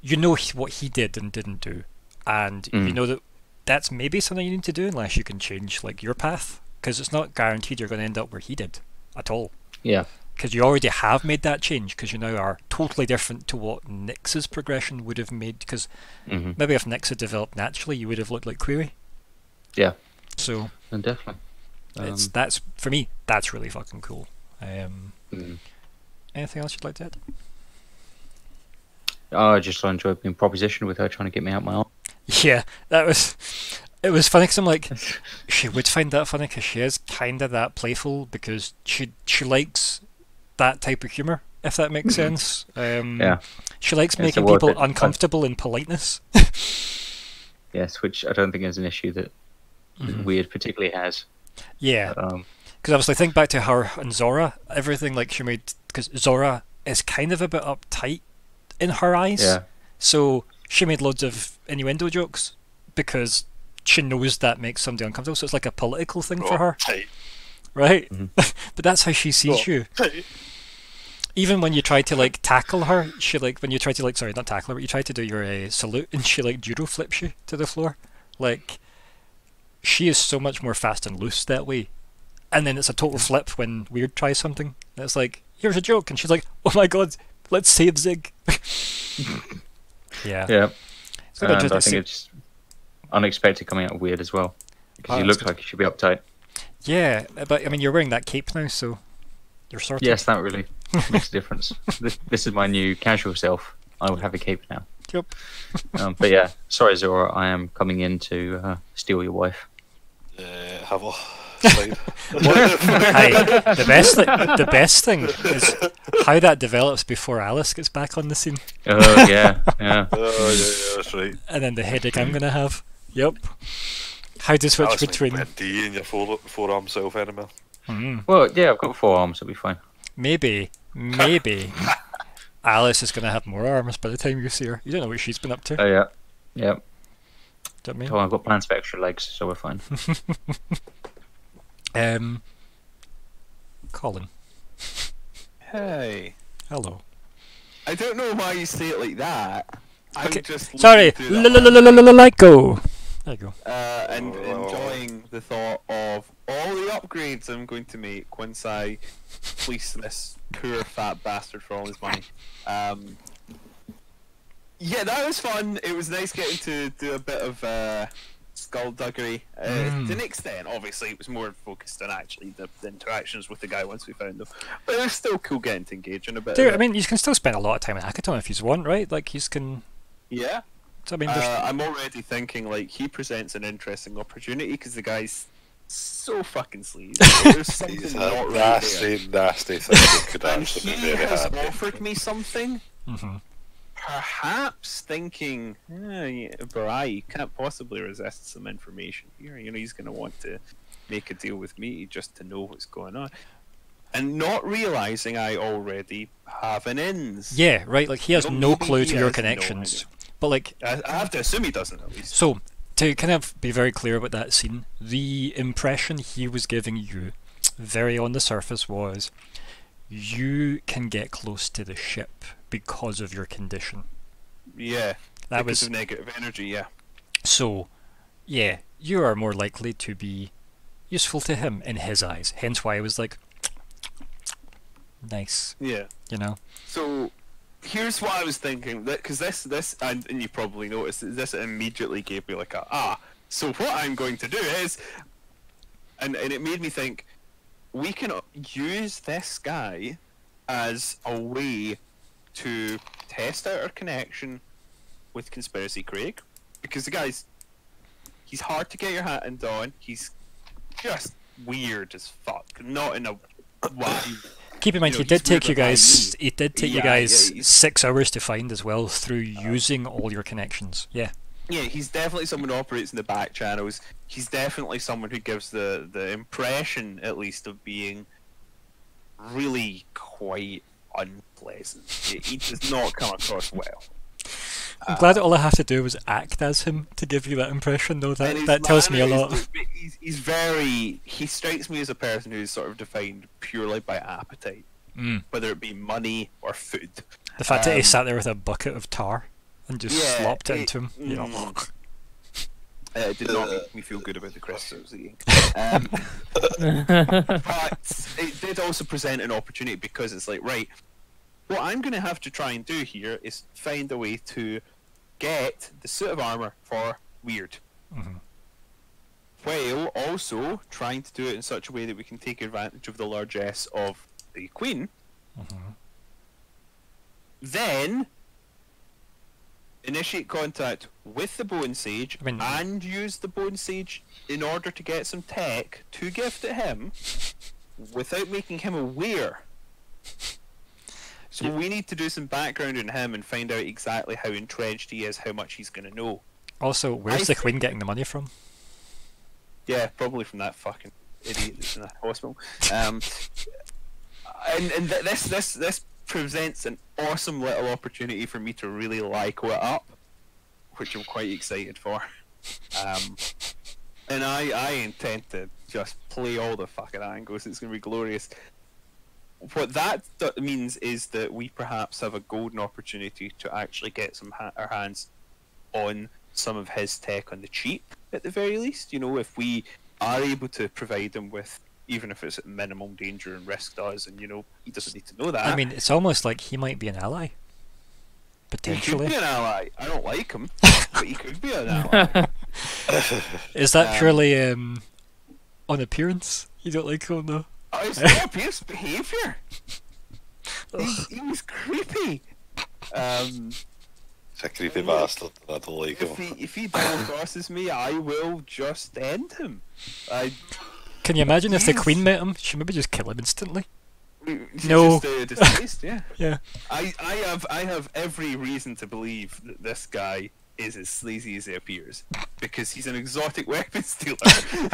you know what he did and didn't do, and you Mm. know that that's maybe something you need to do unless you can change like your path, because it's not guaranteed you're going to end up where he did at all. Yeah, Because you already have made that change, because you now are totally different to what Nyx's progression would have made. Because hmm maybe if Nyx had developed naturally, you would have looked like Query. yeah, So and definitely. it's Um, that's for me. That's really fucking cool. Um, mm. anything else you'd like to add? Oh, I just enjoyed being propositioned with her trying to get me out my arm. Yeah, that was. It was funny because I'm like, she would find that funny because she is kind of that playful because she she likes that type of humor. If that makes sense. Um, Yeah. She likes It's making people that- uncomfortable in politeness. Yes, which I don't think is an issue that Mhm. Wyrd particularly has. Yeah, Um, because obviously think back to her and Zora. Everything like she made because Zora is kind of a bit uptight in her eyes. yeah, So she made loads of innuendo jokes because she knows that makes somebody uncomfortable. So it's like a political thing for her, Tight. Right? Mhm. but that's how she sees Oh. you. Even when you try to like tackle her, she like when you try to like sorry not tackle her, but you try to do your uh, salute and she like judo flips you to the floor. Like she is so much more fast and loose that way. And then it's a total flip when Wyrd tries something. And it's like, here's a joke, and she's like, oh my god, let's save Zigg. yeah. yeah. It's And I think it's unexpected coming out Wyrd as well because Oh, he looks good. like he should be uptight. Yeah, but I mean, you're wearing that cape now, so you're sorted. Yes, that really makes a difference. This, this is my new casual self. I would have a cape now. Yep. Um, but yeah, sorry Zora, I am coming in to uh, steal your wife. Uh, have a slide. Hey, the best thi- the best thing is how that develops before Alice gets back on the scene, Oh yeah, yeah. oh, yeah, yeah, that's right. and then the headache I'm gonna have. Yep. How to switch Alice between? might put a D in your fore, forearm self enemy. Hmm, Well, yeah, I've got four arms. It'll be fine. maybe, maybe Alice is gonna have more arms by the time you see her. You don't know what she's been up to. Oh yeah, yeah. Do you know I mean? Oh, I've got plans for extra legs, so we're fine. Um, Colin, Hey. hello. I don't know why you say it like that. I'm Okay, just Sorry, looking through that let go. There you go. uh, and Oh. enjoying the thought of all the upgrades I'm going to make once I fleece this poor fat bastard for all his money. Um, yeah, that was fun. It was nice getting to do a bit of uh, skullduggery. Uh, Mm. To an extent, obviously, it was more focused on actually the, the interactions with the guy once we found him. But it was still cool getting to engage in a bit. Dude, of I it. mean, you can still spend a lot of time in Akiton if you want, right? Like, you can. yeah. I mean, there's, Uh, I'm already thinking like he presents an interesting opportunity because the guy's so fucking sleazy. There's something He's not a right there. nasty, nasty thing that could And actually he be very has happy. offered me something, Mhm. perhaps thinking, eh, yeah, Barai, you can't possibly resist some information here. You know, he's going to want to make a deal with me just to know what's going on. And not realizing I already have an ins. Yeah, right. Like he has Well, no clue he to your has no connections. But like, I, I have to assume he doesn't at least. so to kind of be very clear about that scene, the impression he was giving you, very on the surface, was you can get close to the ship because of your condition. Yeah. That because was of negative energy, yeah. so. Yeah, you are more likely to be useful to him in his eyes. Hence why I was like, Nice, Yeah. you know. So here's what I was thinking because this this and, and you probably noticed this immediately gave me like a ah. So what I'm going to do is, and and it made me think we can use this guy as a way to test out our connection with conspiracy Craig because the guy's he's hard to get your hat and on. He's just weird as fuck. Not in a why Keep in mind, You know, he did take you guys. He did take you Yeah, yeah, guys he's- six hours to find as well through using all your connections. Yeah, Yeah, he's definitely someone who operates in the back channels. He's definitely someone who gives the the impression, at least, of being really quite unpleasant. He, he does not come across well. I'm glad that all I have to do was act as him to give you that impression, though. That that tells me a lot. is- He's, he's very. He strikes me as a person who's sort of defined purely by appetite, Mm. whether it be money or food. The fact that he Um, sat there with a bucket of tar and just Yeah, slopped it it- into him. You know, mm. Uh, it did not make me feel good about the crisps I was eating. Um, but it did also present an opportunity because it's like, right, what I'm going to have to try and do here is find a way to get the suit of armor for Wyrd. Mhm. While also trying to do it in such a way that we can take advantage of the largesse of the Queen. Mhm. Then initiate contact with the Bone Sage I mean- and use the Bone Sage in order to get some tech to give to him without making him aware. So Yeah. we need to do some background on him and find out exactly how entrenched he is, how much he's going to know. Also, where's I the Queen getting the money from? Yeah, probably from that fucking idiot that's in the hospital. Um, and and th- this this this presents an awesome little opportunity for me to really like what up, which I'm quite excited for. Um, and I I intend to just play all the fucking angles. It's gonna be glorious. What that th- means is that we perhaps have a golden opportunity to actually get some ha- our hands on some of his tech on the cheap at the very least. You know, if we are able to provide him with, even if it's at minimum danger and risk to us, and you know, he doesn't need to know that. I mean, it's almost like he might be an ally. he could Potentially. be an ally. I don't like him, but he could be an ally. Is that Um, purely um, on appearance? You don't like him, though? Oh, it's not abuse behaviour. He, he was creepy. Um, He's a creepy Yeah. bastard. I don't like if him. he if he double crosses me, I will just end him. I Can you imagine if the Queen met him? She'd maybe just kill him instantly. He's No. just, uh, displaced, yeah. Yeah. I, I have I have every reason to believe that this guy is as sleazy as he appears because he's an exotic weapons dealer who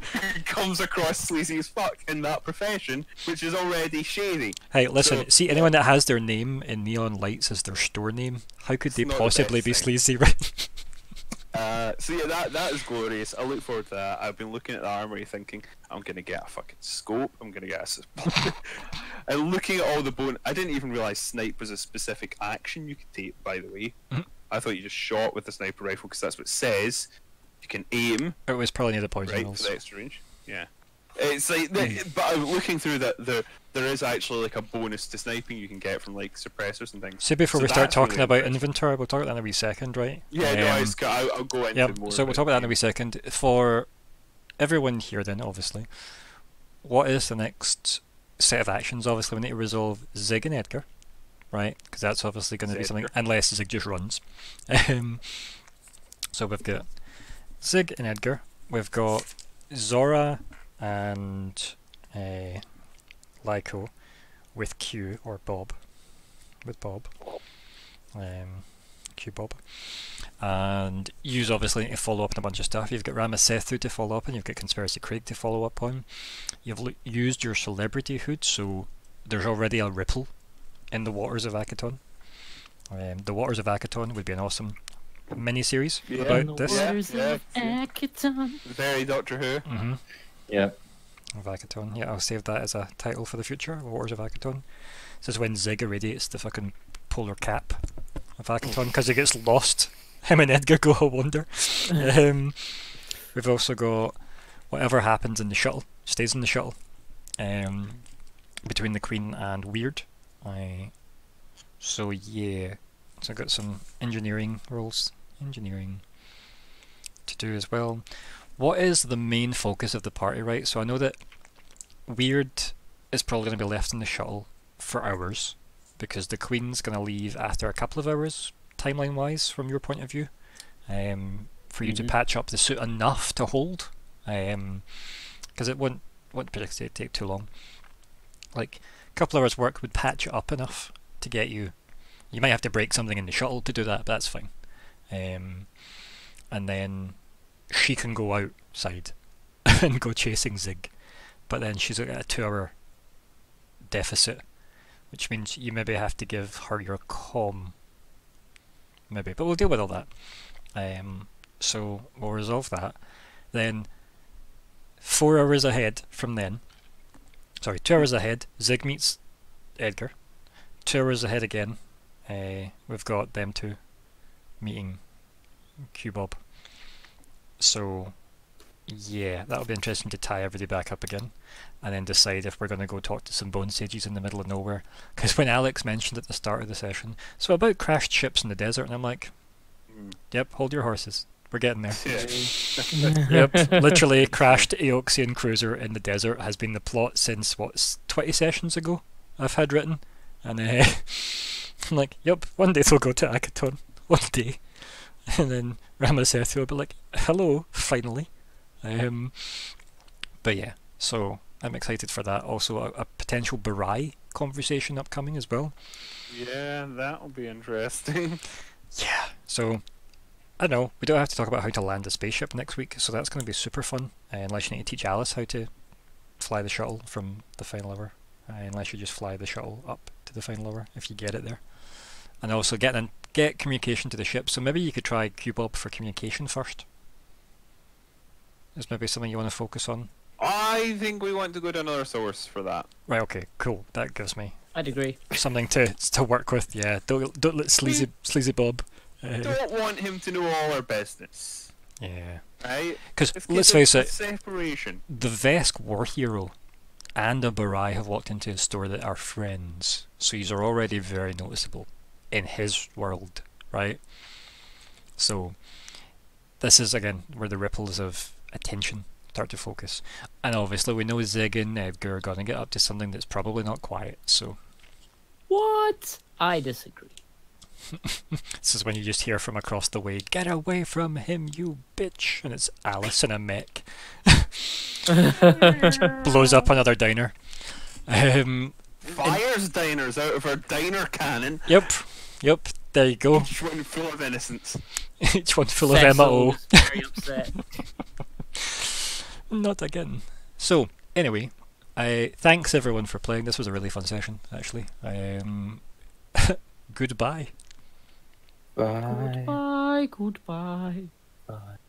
comes across sleazy as fuck in that profession, which is already shady. Hey, listen, So- see anyone that has their name in neon lights as their store name, how could they not the possibly be sleazy, right? Uh, so yeah, that that is glorious. I look forward to that. I've been looking at the armory, thinking I'm gonna get a fucking scope. I'm gonna get a. and looking at all the bone, I didn't even realize snipe was a specific action you could take. By the way, Mhm. I thought you just shot with the sniper rifle because that's what it says. You can aim it was probably near the poison right for the extra range. Yeah, it's like, the, but I'm looking through that. The there is actually like a bonus to sniping you can get from like suppressors and things. So before So we start that's really talking about inventory, we'll talk about that in a wee second, right? Yeah, no, Um, it's, I'll, I'll go into Yep. more. So we'll talk about that in a wee second. For everyone here, then obviously, what is the next set of actions? Obviously, we need to resolve Zigg and Edgar, right? Because that's obviously going to be something, unless Zigg just runs. Um, so we've got Zigg and Edgar. We've got Zora and uh, Lyko with Q or Bob, with Bob. Um, Q Bob and use obviously to follow up on a bunch of stuff. You've got Ramasethu to follow up on, you've got Conspiracy Craig to follow up on. You've used your celebrity hood, so there's already a ripple in the waters of Akiton. Um, the waters of Akiton would be an awesome mini-series Yeah. about the this. Waters yeah, of yeah. Akiton. Very Doctor Who. hmm Yeah. Of Akiton. Yeah, I'll save that as a title for the future. Waters of Akiton. This is when Zigg irradiates the fucking polar cap of Akiton because he gets lost. Him and Edgar go a wonder. um, we've also got whatever happens in the shuttle stays in the shuttle. Um, between the Queen and Wyrd. I so yeah, so I got some engineering roles, engineering to do as well. What is the main focus of the party, right? So I know that Wyrd is probably going to be left in the shuttle for hours because the Queen's going to leave after a couple of hours, timeline wise, from your point of view, um, for you to Mhm. patch up the suit enough to hold, because it won't won't particularly take too long. Like a couple hours work would patch it up enough to get you. You might have to break something in the shuttle to do that, but that's fine. Um, and then she can go outside and go chasing Zigg, but then she's got a two-hour deficit, which means you maybe have to give her your com. Maybe, but we'll deal with all that. Um, so we'll resolve that. Then four hours ahead from then. Sorry, two hours ahead. Zigg meets Edgar. Two hours ahead again. Uh, we've got them two meeting Q-Bob. So, yeah, that'll be interesting to tie everybody back up again, and then decide if we're going to go talk to some bone sages in the middle of nowhere. Because when Alex mentioned at the start of the session, so about crashed ships in the desert, and I'm like, Mm. yep, hold your horses. We're getting there. Yep, literally crashed Eoxian cruiser in the desert has been the plot since what's 20 sessions ago I've had written, and uh, I'm like, yep, one day they'll go to Akiton, one day, and then Ramasethu will be like, hello, finally. Um, but yeah, so I'm excited for that. Also, a, a potential Barai conversation upcoming as well. Yeah, that'll be interesting. Yeah. So, I don't know. We don't have to talk about how to land a spaceship next week, so that's going to be super fun. Uh, unless you need to teach Alice how to fly the shuttle from the final hour. Uh, unless you just fly the shuttle up to the final hour if you get it there. And also get an, get communication to the ship. So maybe you could try Q-Bob for communication first. Is maybe something you want to focus on. I think we want to go to another source for that. Right. Okay. Cool. That gives me I'd agree. something to to work with. Yeah. Don't don't let sleazy sleazy Bob. Uh, Don't want him to know all our business, yeah. right? Because Let's let's face it, Separation. the Vesk War Hero and a Barai have walked into a store that are friends, so these are already very noticeable in his world, right? So this is again where the ripples of attention start to focus, and obviously we know Zigg and Edgar are gonna get up to something that's probably not quiet. So What? I disagree. this is when you just hear from across the way, "Get away from him, you bitch!" and it's Alice in a mech. blows up another diner. Um, Fires diners out of her diner cannon. yep, yep. There you go. Each one full of innocence. Each one full of Emma O. Cecil's Very upset. Not again. So anyway, I thanks everyone for playing. This was a really fun session, actually. Um, goodbye. Bye. goodbye, goodbye. Bye.